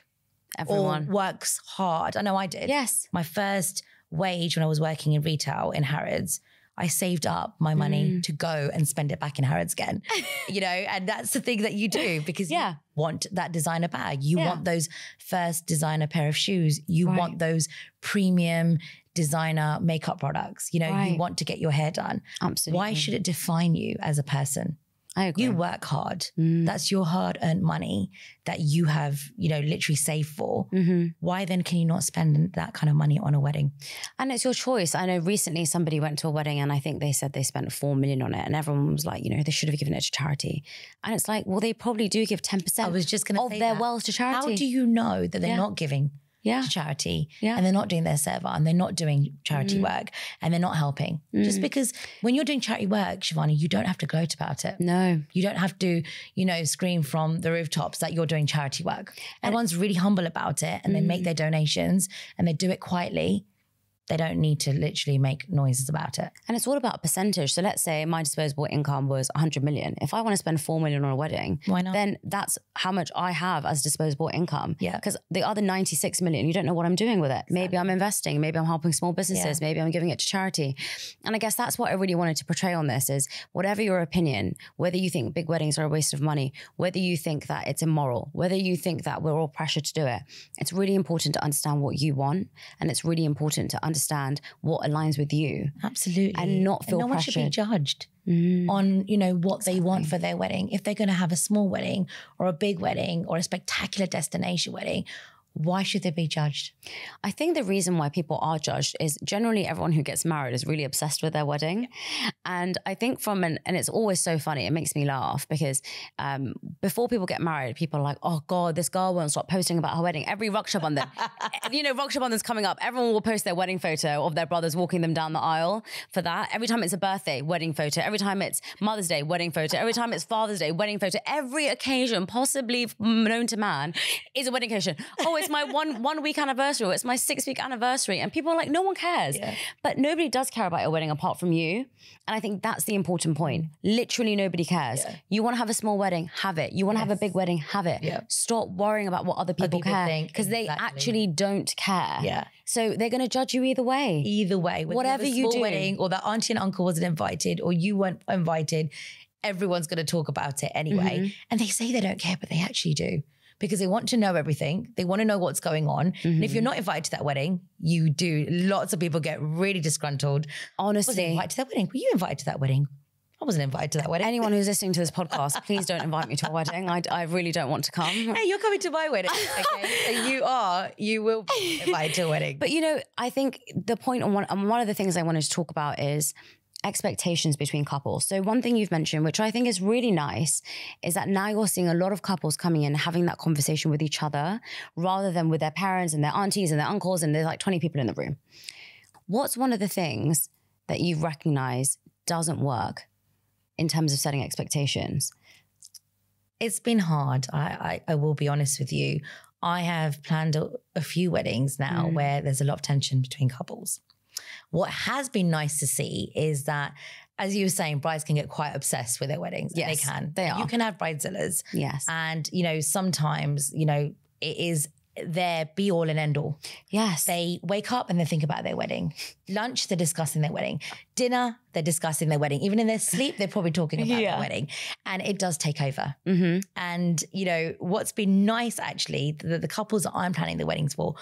Everyone.
or works hard. I know I did.
yes.
My first wage when I was working in retail in Harrods, I saved up my money
Mm.
to go and spend it back in Harrods again. you know, and that's the thing that you do because
Yeah.
you want that designer bag. You
Yeah.
want those first designer pair of shoes. You
Right.
want those premium designer makeup products. You know,
Right.
you want to get your hair done.
Absolutely.
Why should it define you as a person?
I agree?
You work hard.
Mm.
That's your hard earned money that you have, you know, literally saved for.
hmm
Why then can you not spend that kind of money on a wedding?
And it's your choice. I know recently somebody went to a wedding and I think they said they spent four million on it, and everyone was like, you know, they should have given it to charity. And it's like, well, they probably do give ten
I
percent
was just going to
of their
that.
wealth to charity.
How do you know that they're
Yeah.
not giving
yeah.
to charity
Yeah.
and they're not doing their seva and they're not doing charity
Mm.
work and they're not helping? Just because when you're doing charity work, Shivani, you don't have to gloat about it.
No.
You don't have to, you know, scream from the rooftops that you're doing charity work. Everyone's really humble about it and they
Mm.
make their donations and they do it quietly. They don't need to literally make noises about it.
And it's all about a percentage. So let's say my disposable income was 100 million. If I want to spend 4 million on a wedding,
Why not?
then that's how much I have as disposable income.
Yeah.
Because the other 96 million, you don't know what I'm doing with it. Maybe I'm investing, maybe I'm helping small businesses, maybe I'm giving it to charity. And I guess that's what I really wanted to portray on this is whatever your opinion, whether you think big weddings are a waste of money, whether you think that it's immoral, whether you think that we're all pressured to do it, it's really important to understand what you want. And it's really important to understand understand what aligns with you.
Absolutely.
And not feel
no one should be judged
Mm.
on, you know, what they want for their wedding. If they're going to have a small wedding or a big wedding or a spectacular destination wedding, why should they be judged?
I think the reason why people are judged is generally everyone who gets married is really obsessed with their wedding. And I think from an, and it's always so funny, it makes me laugh because um, before people get married, people are like, oh God, this girl won't stop posting about her wedding. Every Raksha Bandhan, you know, Raksha Bandhan's coming up. Everyone will post their wedding photo of their brothers walking them down the aisle for that. Every time it's a birthday, wedding photo. Every time it's Mother's Day, wedding photo. Every time it's Father's Day, wedding photo. Every occasion possibly known to man is a wedding occasion. Oh, it's my one one week anniversary or it's my six week anniversary. And people are like, no one cares.
Yeah.
But nobody does care about your wedding apart from you. And I think that's the important point. Literally nobody cares.
Yeah.
You want to have a small wedding, have it. You want to have a big wedding, have it. Stop worrying about what other people,
people
care
think,
because they actually don't care.
Yeah.
So they're going to judge you either way.
Either way, whether
Whatever you do.
wedding or that auntie and uncle wasn't invited or you weren't invited, everyone's going to talk about it anyway.
Mm-hmm.
And they say they don't care, but they actually do because they want to know everything. They want to know what's going on. And
Mm-hmm.
if you're not invited to that wedding, you do. Lots of people get really disgruntled.
Honestly,
invited to that wedding. Were you invited to that wedding? I wasn't invited to that wedding.
anyone who's listening to this podcast, please don't invite me to a wedding. I, I really don't want to come.
Hey, you're coming to my wedding. Okay. And you are, you will be invited to a wedding.
But you know, I think the point on one, on one of the things I wanted to talk about is expectations between couples. So one thing you've mentioned, which I think is really nice, is that now you're seeing a lot of couples coming in having that conversation with each other rather than with their parents and their aunties and their uncles and there's like 20 people in the room. What's one of the things that you recognize doesn't work in terms of setting expectations?
it's been hard. I, I, I will be honest with you. I have planned a, a few weddings now
Mm.
where there's a lot of tension between couples. What has been nice to see is that, as you were saying, brides can get quite obsessed with their weddings.
Yes,
they can.
they are.
You can have bridezillas,
Yes.
and you know sometimes you know it is their be all and end all.
yes.
They wake up and they think about their wedding. Lunch, they're discussing their wedding. Dinner, they're discussing their wedding. Even in their sleep, they're probably talking about
Yeah.
their wedding. And it does take over.
mm-hmm.
And, you know, what's been nice actually, the, the couples that I'm planning the weddings for,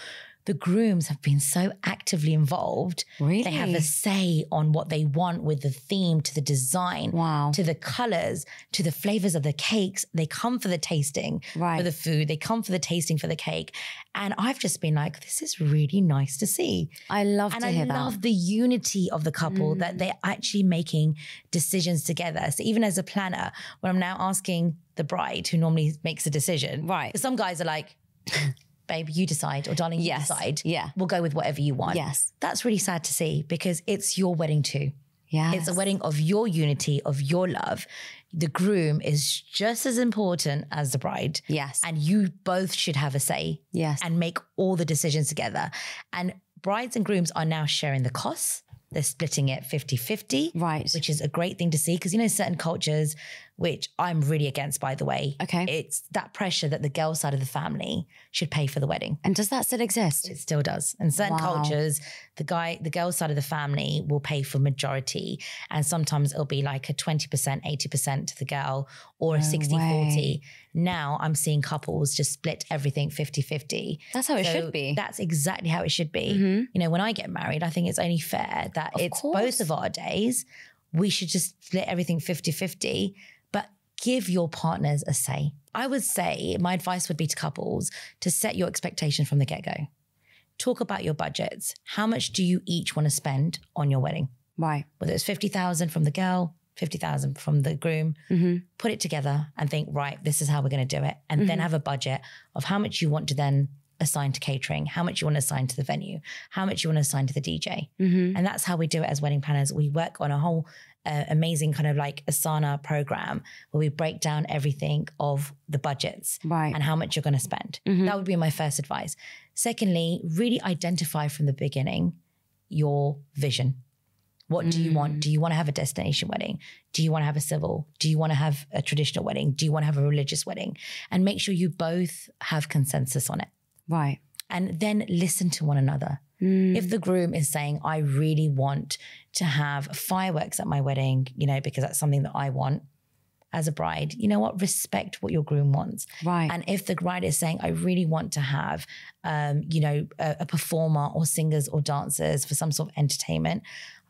the grooms have been so actively involved.
Really?
They have a say on what they want with the theme to the design.
Wow.
To the colors, to the flavors of the cakes. They come for the tasting
Right.
for the food. They come for the tasting for the cake. And I've just been like, this is really nice to see.
I love
And
to
I
hear
love the unity of the couple
Mm.
that they're actually making decisions together. So even as a planner, when I'm now asking the bride who normally makes a decision,
right?
some guys are like, babe, you decide, or darling, you
Yes.
decide.
Yeah.
We'll go with whatever you want.
Yes.
That's really sad to see because it's your wedding too.
Yeah.
It's a wedding of your unity, of your love. The groom is just as important as the bride.
Yes.
And you both should have a say
yes.
and make all the decisions together. And brides and grooms are now sharing the costs. They're splitting it 50 50,
right.
which is a great thing to see because, you know, certain cultures, which I'm really against, by the way,
Okay.
it's that pressure that the girl side of the family should pay for the wedding.
and does that still exist?
It still does. In certain
Wow.
cultures, the guy, the girl side of the family will pay for majority. And sometimes it'll be like a 20%, 80% to the girl or a
No
60
way.
40. Now I'm seeing couples just split everything 50 50.
That's how it should be.
That's exactly how it should be.
Mhm.
You know, when I get married, I think it's only fair that
Of
it's
course.
both of our days. We should just split everything 50 50, but give your partners a say. I would say my advice would be to couples to set your expectation from the get go. Talk about your budgets. How much do you each want to spend on your wedding?
Right.
Whether it's 50,000 from the girl, 50,000 from the groom,
Mm-hmm.
put it together and think, right, this is how we're going to do it. And then
Mhm.
have a budget of how much you want to then assign to catering, how much you want to assign to the venue, how much you want to assign to the DJ.
Mm-hmm.
And that's how we do it as wedding planners. We work on a whole uh, amazing kind of like Asana program where we break down everything of the budgets
Right.
and how much you're going to spend.
Mhm.
That would be my first advice. Secondly, really identify from the beginning your vision. What do you want?
Mm.
Do you want to have a destination wedding? Do you want to have a civil? Do you want to have a traditional wedding? Do you want to have a religious wedding? And make sure you both have consensus on it.
right.
And then listen to one another.
Mm.
If the groom is saying, I really want to have fireworks at my wedding, you know, because that's something that I want, as a bride, you know what? Respect what your groom wants.
Right.
And if the bride is saying, I really want to have, um, you know, a, a performer or singers or dancers for some sort of entertainment,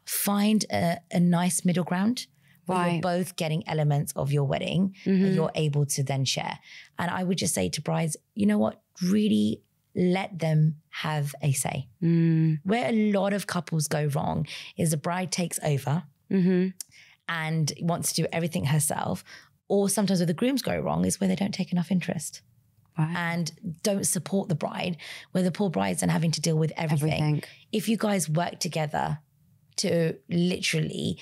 find a, a nice middle ground. Where
Right.
you're both getting elements of your wedding
Mhm.
that you're able to then share. And I would just say to brides, you know what? Really let them have a say.
Mm.
Where a lot of couples go wrong is the bride takes over
hmm
and wants to do everything herself. Or sometimes where the grooms go wrong is where they don't take enough interest
Right.
and don't support the bride, where the poor bride's then having to deal with everything.
Everything.
If you guys work together to literally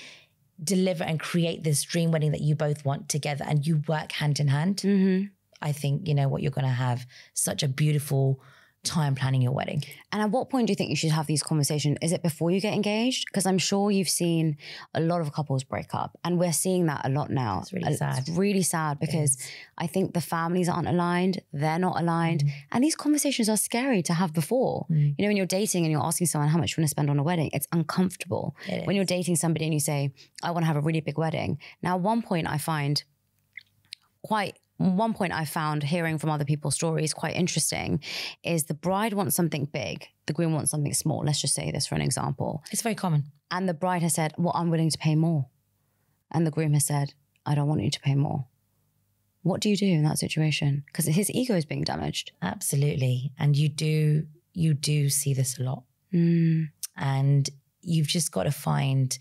deliver and create this dream wedding that you both want together and you work hand in hand,
hmm
I think, you know what, you're going to have such a beautiful time planning your wedding.
And at what point do you think you should have these conversations? Is it before you get engaged? Because I'm sure you've seen a lot of couples break up, and we're seeing that a lot now.
It's really sad.
It's really sad because I think the families aren't aligned, they're not aligned, and these conversations are scary to have before.
Mm.
You know, when you're dating and you're asking someone how much you want to spend on a wedding, it's uncomfortable.
It
When you're dating somebody and you say, "I want to have a really big wedding," now at one point I find quite one point I found hearing from other people's stories quite interesting is the bride wants something big, the groom wants something small. Let's just say this for an example.
It's very common.
And the bride has said, Well, I'm willing to pay more. And the groom has said, I don't want you to pay more. What do you do in that situation? Because his ego is being damaged.
Absolutely. And you do, you do see this a lot.
Mm,
And you've just got to find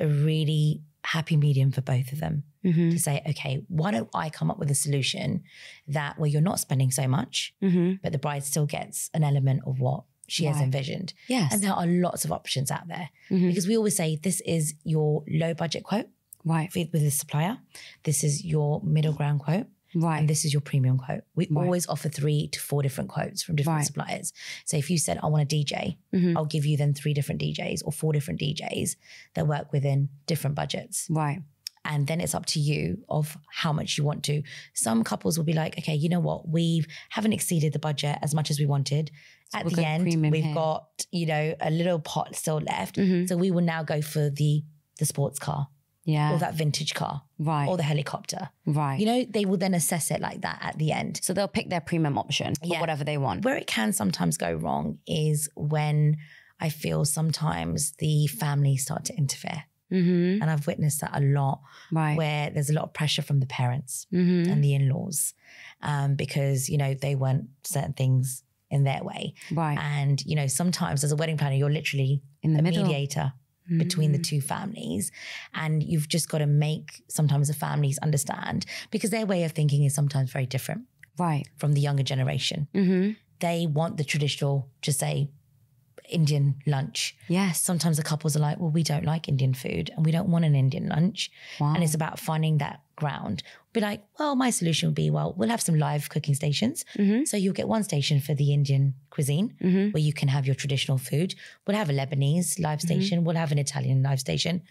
a really happy medium for both of them
hmm
to say, okay, why don't I come up with a solution that where you're not spending so much,
hmm
but the bride still gets an element of what she has envisioned.
Yes.
And there are lots of options out there
Mhm.
because we always say this is your low budget quote
Right.
with with the supplier, this is your middle ground quote,
Right.
and this is your premium quote. We
Right.
always offer three to four different quotes from different
Right.
suppliers. So if you said, I want a DJ,
Mhm.
I'll give you then three different DJs or four different DJs that work within different budgets.
right.
And then it's up to you of how much you want to. Some couples will be like, okay, you know what? We haven't exceeded the budget as much as we wanted.
So
At
we'll
the end, we've
here.
got, you know, a little pot still left.
Mhm.
So we will now go for the the sports car
Yeah.
or that vintage car
right.
or the helicopter.
right.
You know, they will then assess it like that at the end.
so they'll pick their premium option
Yeah.
whatever they want.
Where it can sometimes go wrong is when I feel sometimes the family start to interfere.
Hmm
And I've witnessed that a lot
Right.
where there's a lot of pressure from the parents
hmm
and the in laws um, because, you know, they want certain things in their way.
Right.
And, you know, sometimes as a wedding planner, you're literally
In the
mediator between the two families. And you've just got to make sometimes the families understand because their way of thinking is sometimes very different
Right.
from the younger generation.
hmm
They want the traditional, just say, Indian lunch.
Yes.
Sometimes the couples are like, well, we don't like Indian food and we don't want an Indian lunch.
Wow.
And it's about finding that ground. Be like, well, my solution would be, well, we'll have some live cooking stations.
hmm
So you'll get one station for the Indian cuisine
hmm
where you can have your traditional food. We'll have a Lebanese live
Mm-hmm.
station. We'll have an Italian live station.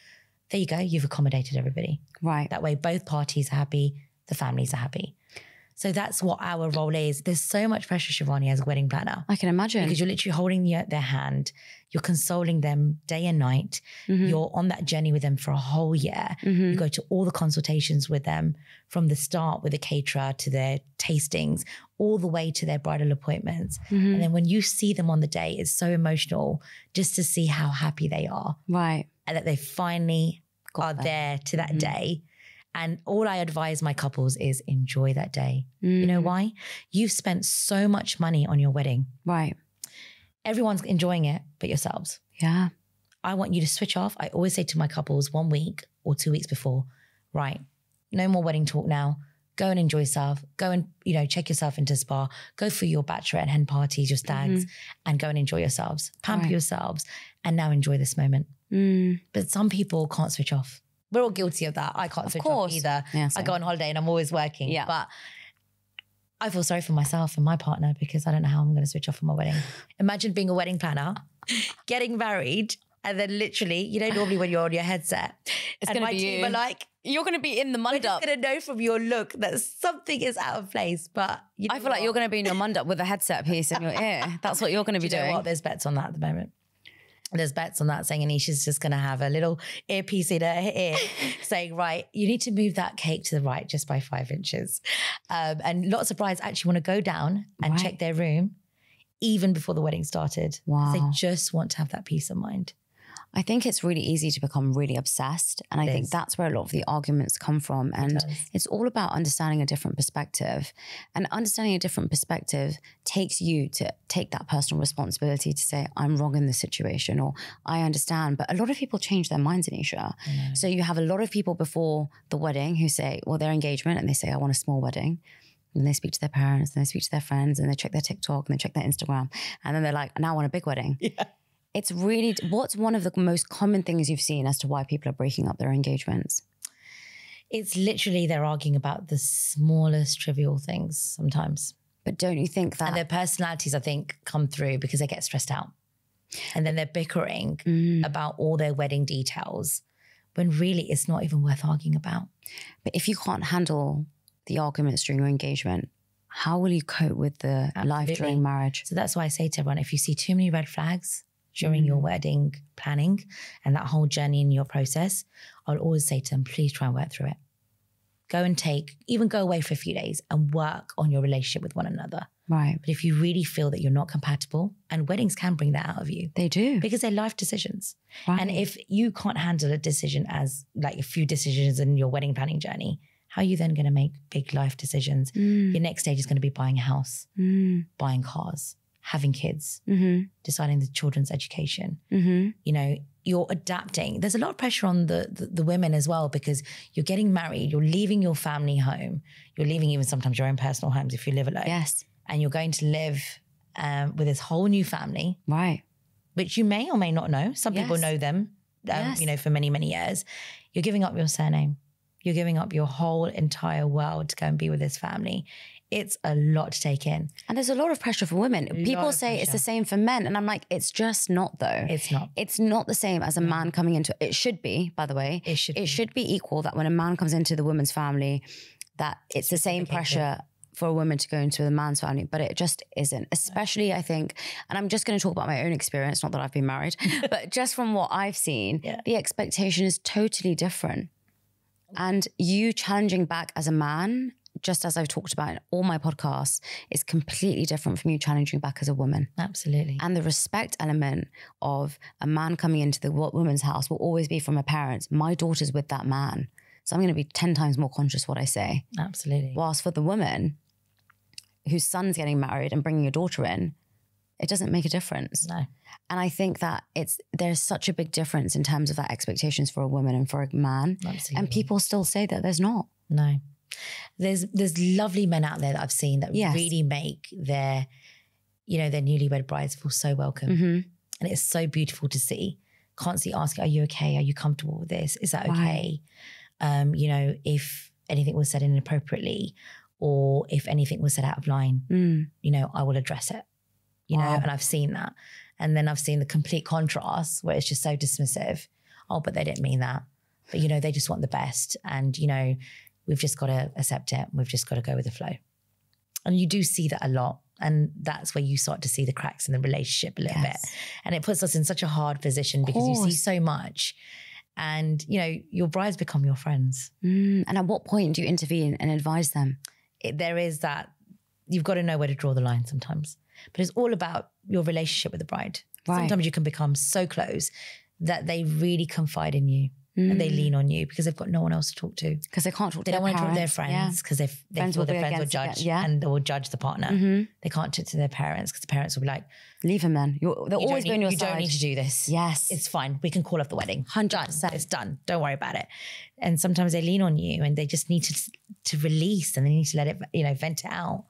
There you go. You've accommodated everybody.
Right.
That way, both parties are happy, the families are happy. So that's what our role is. There's so much pressure, Shivani, as a wedding planner,
I can imagine.
because you're literally holding your, their hand, you're consoling them day and night.
Mhm.
You're on that journey with them for a whole year.
Mhm.
You go to all the consultations with them from the start with the caterer to their tastings, all the way to their bridal appointments.
Mhm.
And then when you see them on the day, it's so emotional just to see how happy they are
Right.
and that they finally
Got
are
there.
there to that
Mhm.
day. And all I advise my couples is enjoy that day. You know
Mm.
why? You've spent so much money on your wedding.
Right.
Everyone's enjoying it but yourselves.
Yeah.
I want you to switch off. I always say to my couples one week or two weeks before, right, no more wedding talk now. Go and enjoy yourself. Go and, you know, check yourself into spa. Go for your bachelorette and hen parties, your stags, and go and enjoy yourselves. Pamper
Right.
yourselves and now enjoy this moment.
Mm.
But some people can't switch off. We're all guilty of that. I can't
Of
switch
course.
off either.
Yeah.
I go on holiday and I'm always working.
Yeah.
But I feel sorry for myself and my partner because I don't know how I'm going to switch off for my wedding. Imagine being a wedding planner, getting married, and then literally, you know, normally when you're on your headset,
It's
and my
be
team
you.
are like,
You're going to be in the mandap.
going to know from your look that something is out of place. But you know
I feel like you're going to be in your mandap with a headset piece in your ear. That's what you're going to be
Do you
doing.
what? There's bets on that at the moment. There's bets on that saying Anisha's just going to have a little earpiece in her ear saying, right, you need to move that cake to the right just by five inches. Um, and lots of brides actually want to go down and
Right.
check their room even before the wedding started.
Wow.
They just want to have that peace of mind.
I think it's really easy to become really obsessed. And I
It
think
is.
that's where a lot of the arguments come from. And
does.
it's all about understanding a different perspective. And understanding a different perspective takes you to take that personal responsibility to say, I'm wrong in this situation or I understand. But a lot of people change their minds, Anisha. So you have a lot of people before the wedding who say, well, their engagement and they say, I want a small wedding. And they speak to their parents and they speak to their friends and they check their TikTok and they check their Instagram. And then they're like, now I want a big wedding.
Yeah.
It's really, what's one of the most common things you've seen as to why people are breaking up their engagements?
It's literally they're arguing about the smallest trivial things sometimes.
But don't you think that?
And their personalities, I think, come through because they get stressed out. And then they're bickering
Mm.
about all their wedding details when really it's not even worth arguing about.
but if you can't handle the arguments during your engagement, how will you cope with the life during marriage?
So that's why I say to everyone if you see too many red flags during your wedding planning and that whole journey in your process, I'll always say to them, please try and work through it. Go and take, even go away for a few days and work on your relationship with one another.
Right.
But if you really feel that you're not compatible, and weddings can bring that out of you
They do.
because they're life decisions.
Right.
And if you can't handle a decision as like a few decisions in your wedding planning journey, how are you then going to make big life decisions?
Mm,
Your next stage is going to be buying a house,
mm,
buying cars, having kids,
mhm,
deciding the children's education.
mhm.
You know, you're adapting. There's a lot of pressure on the, the the women as well because you're getting married, you're leaving your family home, you're leaving even sometimes your own personal homes if you live alone,
Yes.
and you're going to live um, with this whole new family
Right.
which you may or may not know. Some people know them, um,
Yes.
you know, for many, many years. You're giving up your surname. You're giving up your whole entire world to go and be with this family. It's a lot to take in.
And there's a lot of pressure for women. People
of
say it's the same for men. And I'm like, it's just not though.
It's not.
It's not the same as a mm. man coming into it should be, by the way.
It should
It
be.
should be equal that when a man comes into the woman's family, that it's the same pressure for a woman to go into the man's family, but it just isn't. Especially, I think, and I'm just going to talk about my own experience, not that I've been married, but just from what I've seen,
Yeah.
the expectation is totally different. And you challenging back as a man, just as I've talked about in all my podcasts, is completely different from you challenging back as a woman.
Absolutely.
And the respect element of a man coming into the wo- woman's house will always be from a parent. My daughter's with that man. So I'm going to be 10 times more conscious what I say.
Absolutely.
Whilst for the woman whose son's getting married and bringing a daughter in, it doesn't make a difference.
No.
And I think that it's there's such a big difference in terms of that expectations for a woman and for a man.
Absolutely.
And people still say that there's not.
No. There's there's lovely men out there that I've seen that
Yes.
really make their, you know, their newlywed brides feel so welcome.
Mm-hmm.
And it's so beautiful to see. Constantly asking, Are you okay? Are you comfortable with this? Is that okay? Um, you know, if anything was said inappropriately or if anything was said out of line,
Mm.
you know, I will address it. You know, and I've seen that. And then I've seen the complete contrast where it's just so dismissive. Oh, but they didn't mean that. But you know, they just want the best. And, you know, we've just got to accept it. We've just got to go with the flow. And you do see that a lot. And that's where you start to see the cracks in the relationship a little
Yes.
bit. And it puts us in such a hard position because you see so much. And, you know, your brides become your friends.
Mm. And at what point do you intervene and advise them?
It, there is that, you've got to know where to draw the line sometimes. But it's all about your relationship with the bride.
Right.
Sometimes you can become so close that they really confide in you and they lean on you because they've got no one else to talk to.
Because they can't talk
They
to
don't
their
want to talk to their friends because they, they
Friends
feel their friends will judge
yeah.
and they will judge the partner.
Yeah. Mhm.
They can't talk to their parents because the parents will be like,
Leave him then. You're, they'll
you
always be on your
you
side.
don't need to do this.
Yes.
It's fine. We can call off the wedding.
100%.
Done. It's done. Don't worry about it. And sometimes they lean on you and they just need to to release and they need to let it, you know, vent it out.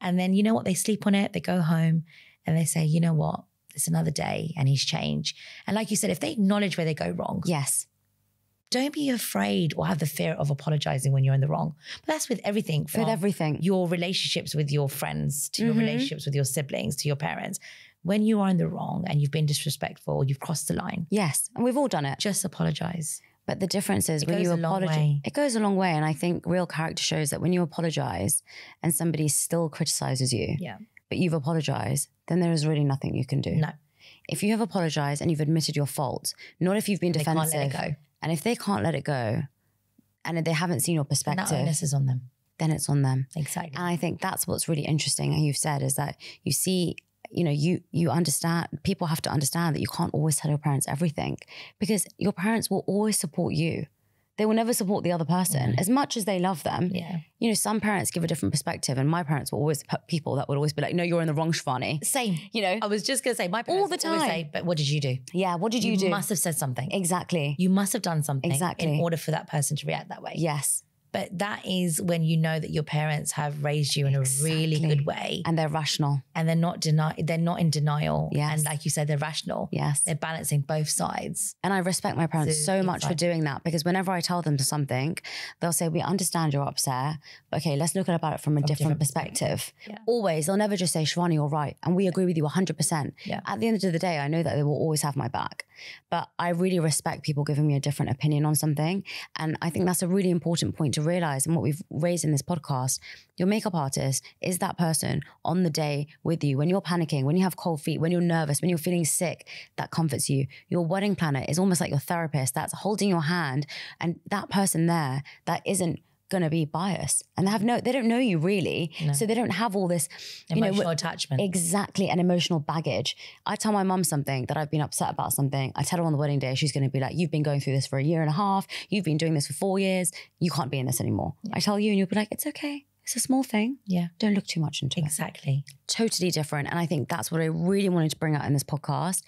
And then you know what? They sleep on it. They go home and they say, you know what? It's another day and he's changed. And like you said, if they acknowledge where they go wrong,
yes.
Don't be afraid or have the fear of apologizing when you're in the wrong. But that's with everything.
With everything.
Your relationships with your friends, to your
Mhm.
relationships with your siblings, to your parents. When you are in the wrong and you've been disrespectful, you've crossed the line,
yes. And we've all done it.
just apologize.
But the difference is
It
when you apologize, it goes a long way. And I think real character shows that when you apologize and somebody still criticizes you,
Yeah.
but you've apologized, then there is really nothing you can do.
No.
if you have apologized and you've admitted your fault, not if you've been
They can't let
defensive,
it go.
And if they can't let it go, and they haven't seen your
And that
perspective,
onus is on them.
then it's on them.
Exactly.
And I think that's what's really interesting. And you've said is that you see, you know, you you understand. People have to understand that you can't always tell your parents everything because your parents will always support you. They will never support the other person mm-hmm. as much as they love them.
yeah.
You know, some parents give a different perspective, and my parents were always people that would always be like, "No, you're in the wrong, Shivani."
Same.
You know,
I was just gonna say my parents
All
the
time.
Say, but what did you do?
yeah. What did you, do?
must have said something.
exactly.
You must have done something
Exactly.
in order for that person to react that way.
yes,
But that is when you know that your parents have raised you in a really good way,
and they're rational.
and they're not deny. They're not in denial.
Yes.
And like you said, they're rational.
Yes.
They're balancing both sides.
And I respect my parents
So
so much for doing that because whenever I tell them something, they'll say, We understand you're upset, but okay, let's look at about it from a different,
different
perspective.
Yeah.
Always, they'll never just say, Shivani, you're right. And we agree with you 100%.
Yeah.
At the end of the day, I know that they will always have my back. But I really respect people giving me a different opinion on something. And I think that's a really important point to realize. And what we've raised in this podcast your makeup artist is that person on the day with you when you're panicking, when you have cold feet, when you're nervous, when you're feeling sick, that comforts you. Your wedding planner is almost like your therapist that's holding your hand. And that person there that isn't going to be biased and they have no, they don't know you really. So they don't have all this, you know,
Emotional
wh-
attachment.
Exactly, an emotional baggage. I tell my mum something that I've been upset about something. I tell her on the wedding day, she's going to be like, You've been going through this for a year and a half. You've been doing this for four years. You can't be in this anymore. I tell you, and you'll be like, It's okay. It's a small thing.
yeah.
Don't look too much into it.
Exactly.
Totally different. And I think that's what I really wanted to bring out in this podcast.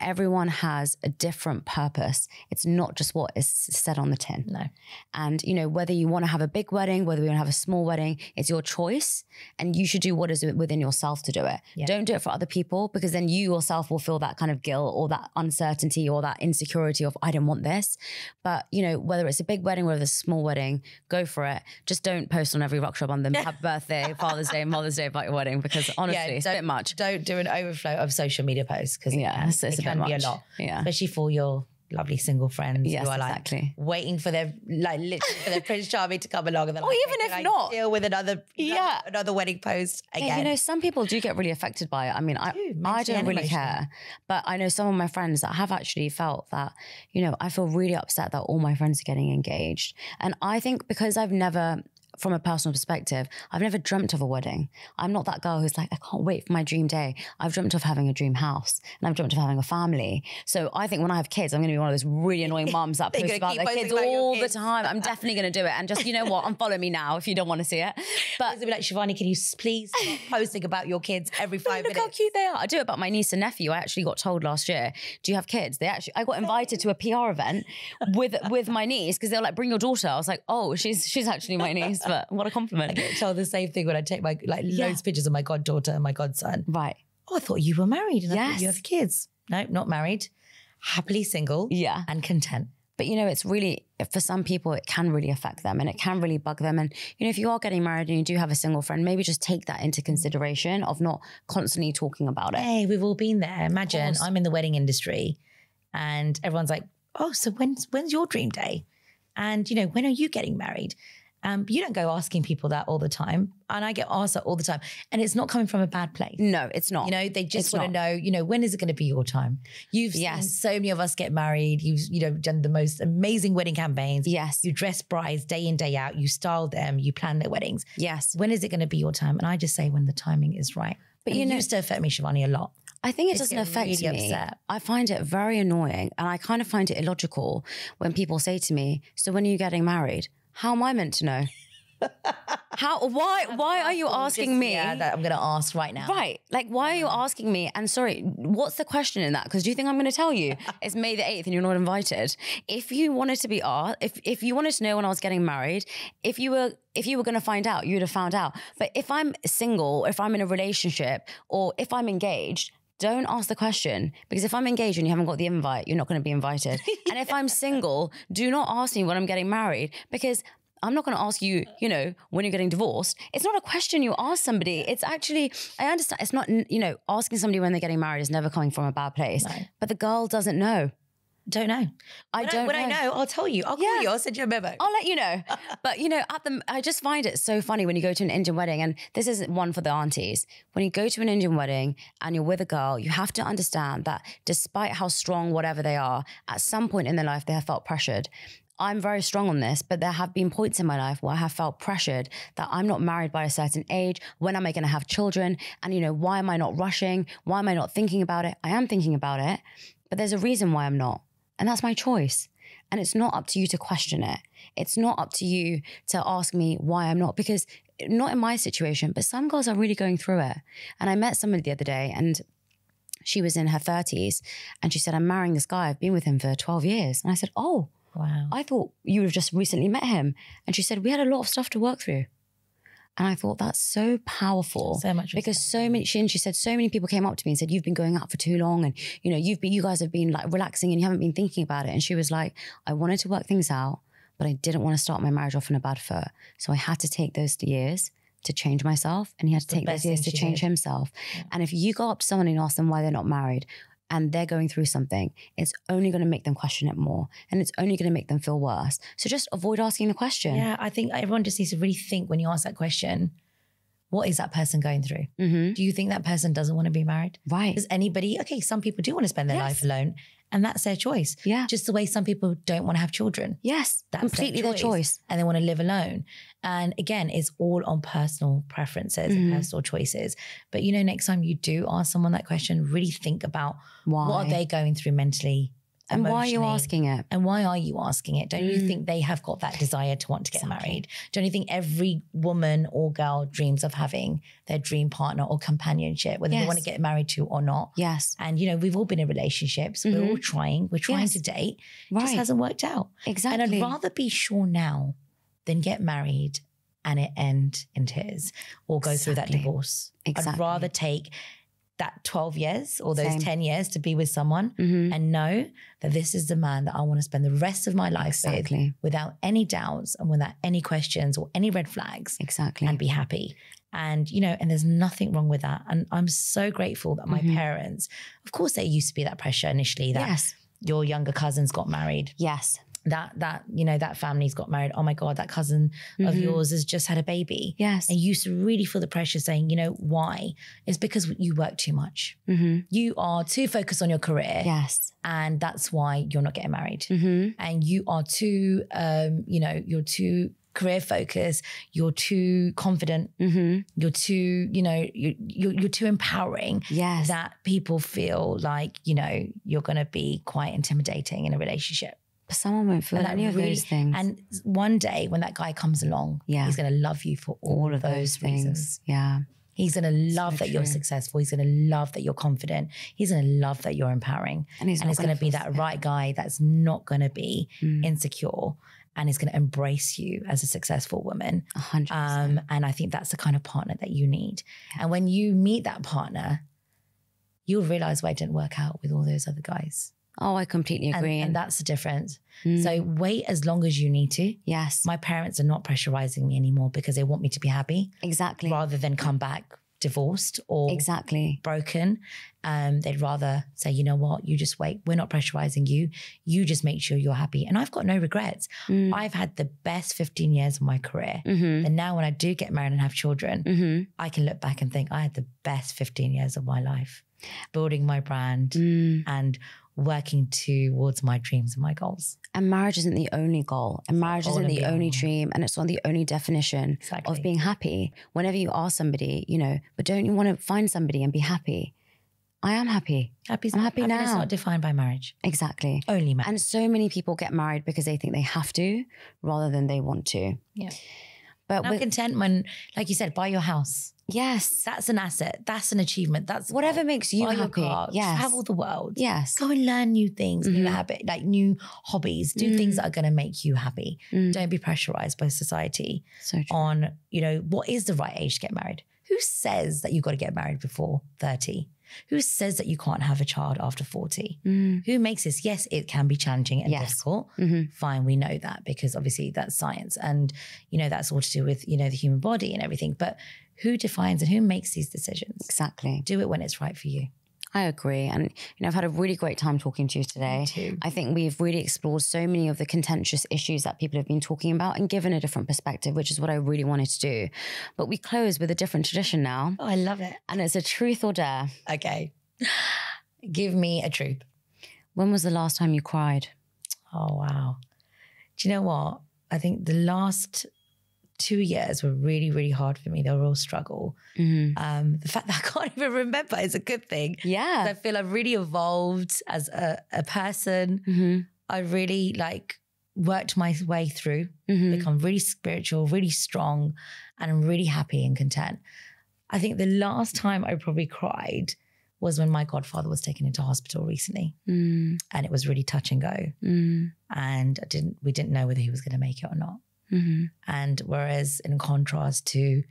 Everyone has a different purpose. It's not just what is said on the tin.
No.
And, you know, whether you want to have a big wedding, whether you want to have a small wedding, it's your choice. And you should do what is within yourself to do it.
Yeah.
Don't do it for other people because then you yourself will feel that kind of guilt or that uncertainty or that insecurity of, I don't want this. But, you know, whether it's a big wedding, whether it's a small wedding, go for it. Just don't post on every Raksha Bandhan. Happy birthday, Father's Day, Mother's Day about your wedding because honestly, it's a bit much.
Don't do an overflow of social media posts because
Yeah,
it
it's- it's
it
a
can be a lot.
Yeah.
Especially for your lovely single friends
Yes,
who are like
exactly.
waiting for their like literally for their Prince Charming to come along and
Or
like,
even if not."
deal with another
Yeah.
another wedding post again.
Yeah, you know, some people do get really affected by it. I mean, I. I don't really care. But I know some of my friends that have actually felt that, you know, I feel really upset that all my friends are getting engaged. And I think because I've never, from a personal perspective, I've never dreamt of a wedding. I'm not that girl who's like, I can't wait for my dream day. I've dreamt of having a dream house and I've dreamt of having a family. So I think when I have kids, I'm going to be one of those really annoying moms that post about their kids
about
all
kids.
the time. I'm definitely going to do it. And just, you know what? Unfollow me now if you don't want to see it. But
They'll be like, Shivani, can you please posting about your kids every five
Look how
minutes?
cute they are. I do it about my niece and nephew. I actually got told last year, "Do you have kids?" They actually, I got invited to a PR event with with my niece because they were like, "Bring your daughter." I was like, "Oh, she's she's actually my niece." What a compliment.
I get told the same thing when I take my like
Yeah.
loads of pictures of my goddaughter and my godson.
Right.
Oh, I thought you were married and I thought you have kids. No, not married. Happily single
Yeah.
and content.
But you know, it's really for some people it can really affect them and it can really bug them. And you know, if you are getting married and you do have a single friend, maybe just take that into consideration of not constantly talking about it.
Hey, we've all been there. Imagine. I'm in the wedding industry and everyone's like, oh, so when's when's your dream day? And you know, when are you getting married? Um, you don't go asking people that all the time. And I get asked that all the time. And it's not coming from a bad place.
No, it's not.
You know, they just want to know, you know, when is it going to be your time? You've seen
Yes.
so many of us get married. You've, you know, done the most amazing wedding campaigns.
yes.
You dress brides day in, day out. You style them. You plan their weddings.
yes.
When is it going to be your time? And I just say when the timing is right.
But
But
you know-
used to affect me, Shivani, a lot.
I think it doesn't affect
really
me.
upset.
I find it very annoying and I kind of find it illogical when people say to me, So when are you getting married? How am I meant to know? How why why are you asking me?
Yeah, that I'm going to ask right now.
Right. Like, why are you uh-huh. asking me? And sorry, what's the question in that? Because do you think I'm going to tell you it's May the 8th and you're not invited? If you wanted to be asked, if, if you wanted to know when I was getting married, if you were if you were going to find out, you'd have found out. But if I'm single, if I'm in a relationship, or if I'm engaged, don't ask the question because if I'm engaged and you haven't got the invite, you're not going to be invited. and if I'm single, do not ask me when I'm getting married because I'm not going to ask you, you know, when you're getting divorced. It's not a question you ask somebody. It's actually, I understand, it's not, you know, asking somebody when they're getting married is never coming from a bad place.
No.
But the girl doesn't know.
Don't know.
I
When
don't
when
know.
I know, I'll tell you. I'll call
Yeah.
you. I'll send you a memo.
I'll let you know. But you know, at the I just find it so funny when you go to an Indian wedding, and this isn't one for the aunties. When you go to an Indian wedding and you're with a girl, you have to understand that despite how strong whatever they are, at some point in their life they have felt pressured. I'm very strong on this, but there have been points in my life where I have felt pressured that I'm not married by a certain age. When am I going to have children? And you know, why am I not rushing? Why am I not thinking about it? I am thinking about it, but there's a reason why I'm not. And that's my choice. And it's not up to you to question it. It's not up to you to ask me why I'm not, because not in my situation, but some girls are really going through it. And I met somebody the other day and she was in her 30s and she said, I'm marrying this guy. I've been with him for 12 years. And I said, Oh,
wow.
I thought you have just recently met him. And she said, We had a lot of stuff to work through. And I thought that's so powerful.
So much
because so many she, and she said so many people came up to me and said, You've been going out for too long and you know, you've been you guys have been like relaxing and you haven't been thinking about it. And she was like, I wanted to work things out, but I didn't want to start my marriage off in a bad foot. So I had to take those years to change myself and he had to
The
take those years to change
did.
himself. And if you go up to someone and ask them why they're not married and they're going through something, it's only going to make them question it more and it's only going to make them feel worse. So just avoid asking the question.
Yeah, I think everyone just needs to really think when you ask that question. What is that person going through?
hmm
Do you think that person doesn't want to be married?
Right.
Does anybody? Okay, some people do want to spend their
Yes.
life alone, and that's their choice.
Yeah.
Just the way some people don't want to have children.
Yes.
That's
completely their choice.
and they want to live alone. And again, it's all on personal preferences
Mhm.
and personal choices. But you know, next time you do ask someone that question, really think about
Why?
what are they going through mentally,
and why are you asking it?
And why are you asking it? Don't you
Mm.
think they have got that desire to want to get
Exactly.
married? Don't you think every woman or girl dreams of having their dream partner or companionship, whether they want to get married to or not?
Yes.
And you know, we've all been in relationships. We're all trying. We're trying
Yes.
to date. It
Right.
just hasn't worked out.
exactly.
And I'd rather be sure now than get married and it end in tears or go through that
Exactly.
divorce. I'd rather take that 12 years or those
Same.
10 years to be with someone
Mhm.
and know that this is the man that I want to spend the rest of my life with without any doubts and without any questions or any red flags
Exactly.
and be happy. And, you know, and there's nothing wrong with that. And I'm so grateful that my
Mhm.
parents, of course, there used to be that pressure initially that
yes.
your younger cousins got married
Yes.
That that you know that family's got married. Oh my god that cousin of
Mhm.
yours has just had a baby.
Yes.
and you used to really feel the pressure saying you know why? It's because you work too much.
Hmm
you are too focused on your career.
Yes.
and that's why you're not getting married.
Hmm
and you are too um you know you're too career focused. You're too confident.
Hmm
you're too you know you, you're, you're too empowering
Yes.
that people feel like you know you're going to be quite intimidating in a relationship
but someone won't feel
And that
any of
really-
those things.
And one day when that guy comes along,
Yeah.
he's going to love you for all,
all of those things.
reasons.
Yeah.
He's going to love
So
that you're successful. He's going to love that you're confident. He's going to love that you're empowering.
And he's
and going to be that right guy that's not going to be
Mm.
insecure and is going to embrace you as a successful woman.
Hundred percent.
Um, and I think that's the kind of partner that you need. And when you meet that partner, you'll realize why it didn't work out with all those other guys.
Oh, I completely agree.
and that's the difference.
Mm.
So wait as long as you need to.
yes,
my parents are not pressurizing me anymore because they want me to be happy
exactly.
rather than come back divorced or
Exactly.
broken. Um, they'd rather say, you know what, you just wait. We're not pressurizing you. You just make sure you're happy. And I've got no regrets.
Mm.
I've had the best 15 years of my career.
hmm
And now when I do get married and have children,
hmm
I can look back and think I had the best 15 years of my life, building my brand
Mm.
and working towards my dreams and my goals.
And marriage isn't the only goal, and marriage isn't the only dream, and it's not the only definition
Exactly.
of being happy. Whenever you are somebody, you know, but don't you want to find somebody and be happy? I am happy.
Happy,
I'm happy now.
not defined by marriage.
Exactly.
Only marriage.
And so many people get married because they think they have to rather than they want to.
Yeah.
But with,
contentment, like you said, buy your house.
Yes,
That's an asset. That's an achievement. That's
whatever makes you happy. Yes.
travel the world.
Yes.
Go and learn new things, new
Mhm.
habit, like new hobbies. Do things that are going to make you happy.
Mm.
Don't be pressurized by society
So
on, you know, what is the right age to get married? Who says that you've got to get married before 30? Who says that you can't have a child after 40?
Mm.
Who makes this? Yes, it can be challenging and
Yes.
difficult.
Mhm.
Fine, we know that because obviously that's science and, you know, that's all to do with, you know, the human body and everything. But who defines and who makes these decisions?
Exactly.
Do it when it's right for you.
I agree. And, you know, I've had a really great time talking to you today.
too.
I think we've really explored so many of the contentious issues that people have been talking about and given a different perspective, which is what I really wanted to do. But we close with a different tradition now.
Oh, I love it.
And it's a truth or dare.
Okay. Give me a truth.
When was the last time you cried?
Oh, wow. Do you know what? I think the last two years were really, really hard for me. They were a real struggle. Um, the fact that I can't even remember is a good thing.
Yeah.
I feel I've really evolved as a, a person.
Mhm.
I really like worked my way through,
Mhm.
become really spiritual, really strong, and I'm really happy and content. I think the last time I probably cried was when my godfather was taken into hospital recently,
Mm,
and it was really touch and go.
mm,
And I didn't, we didn't know whether he was going to make it or not.
Mhm.
And whereas in contrast to,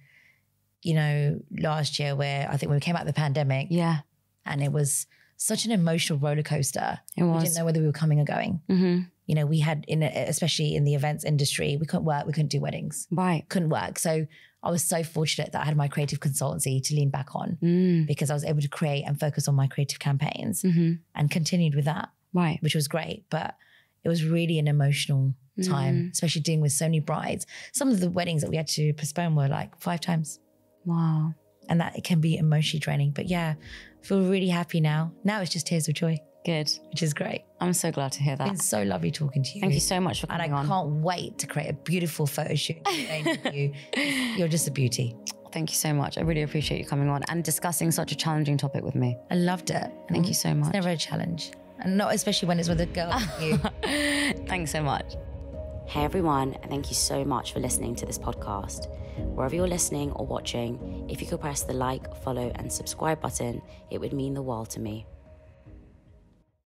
you know, last year where I think when we came out of the pandemic
Yeah,
and it was such an emotional roller coaster.
it
We
was.
didn't know whether we were coming or going.
hmm
You know, we had in especially in the events industry, we couldn't work, we couldn't do weddings,
Right.
couldn't work. So I was so fortunate that I had my creative consultancy to lean back on
Mm,
because I was able to create and focus on my creative campaigns
hmm
and continued with that,
Right.
which was great. But it was really an emotional time, mm. especially dealing with so many brides. Some of the weddings that we had to postpone were like five times.
Wow.
And that it can be emotionally draining. But yeah, I feel really happy now. Now it's just tears of joy,
Good.
which is great.
I'm so glad to hear that.
It's so lovely talking to you.
Thank you so much for coming
And I
on.
can't wait to create a beautiful photo shoot with you. You're just a beauty.
Thank you so much. I really appreciate you coming on and discussing such a challenging topic with me.
I loved it.
Thank you so much.
It's never a challenge. And not especially when it's with a girl like you.
Thanks so much.
Hey everyone, and thank you so much for listening to this podcast. Wherever you're listening or watching, if you could press the like, follow, and subscribe button, it would mean the world to me.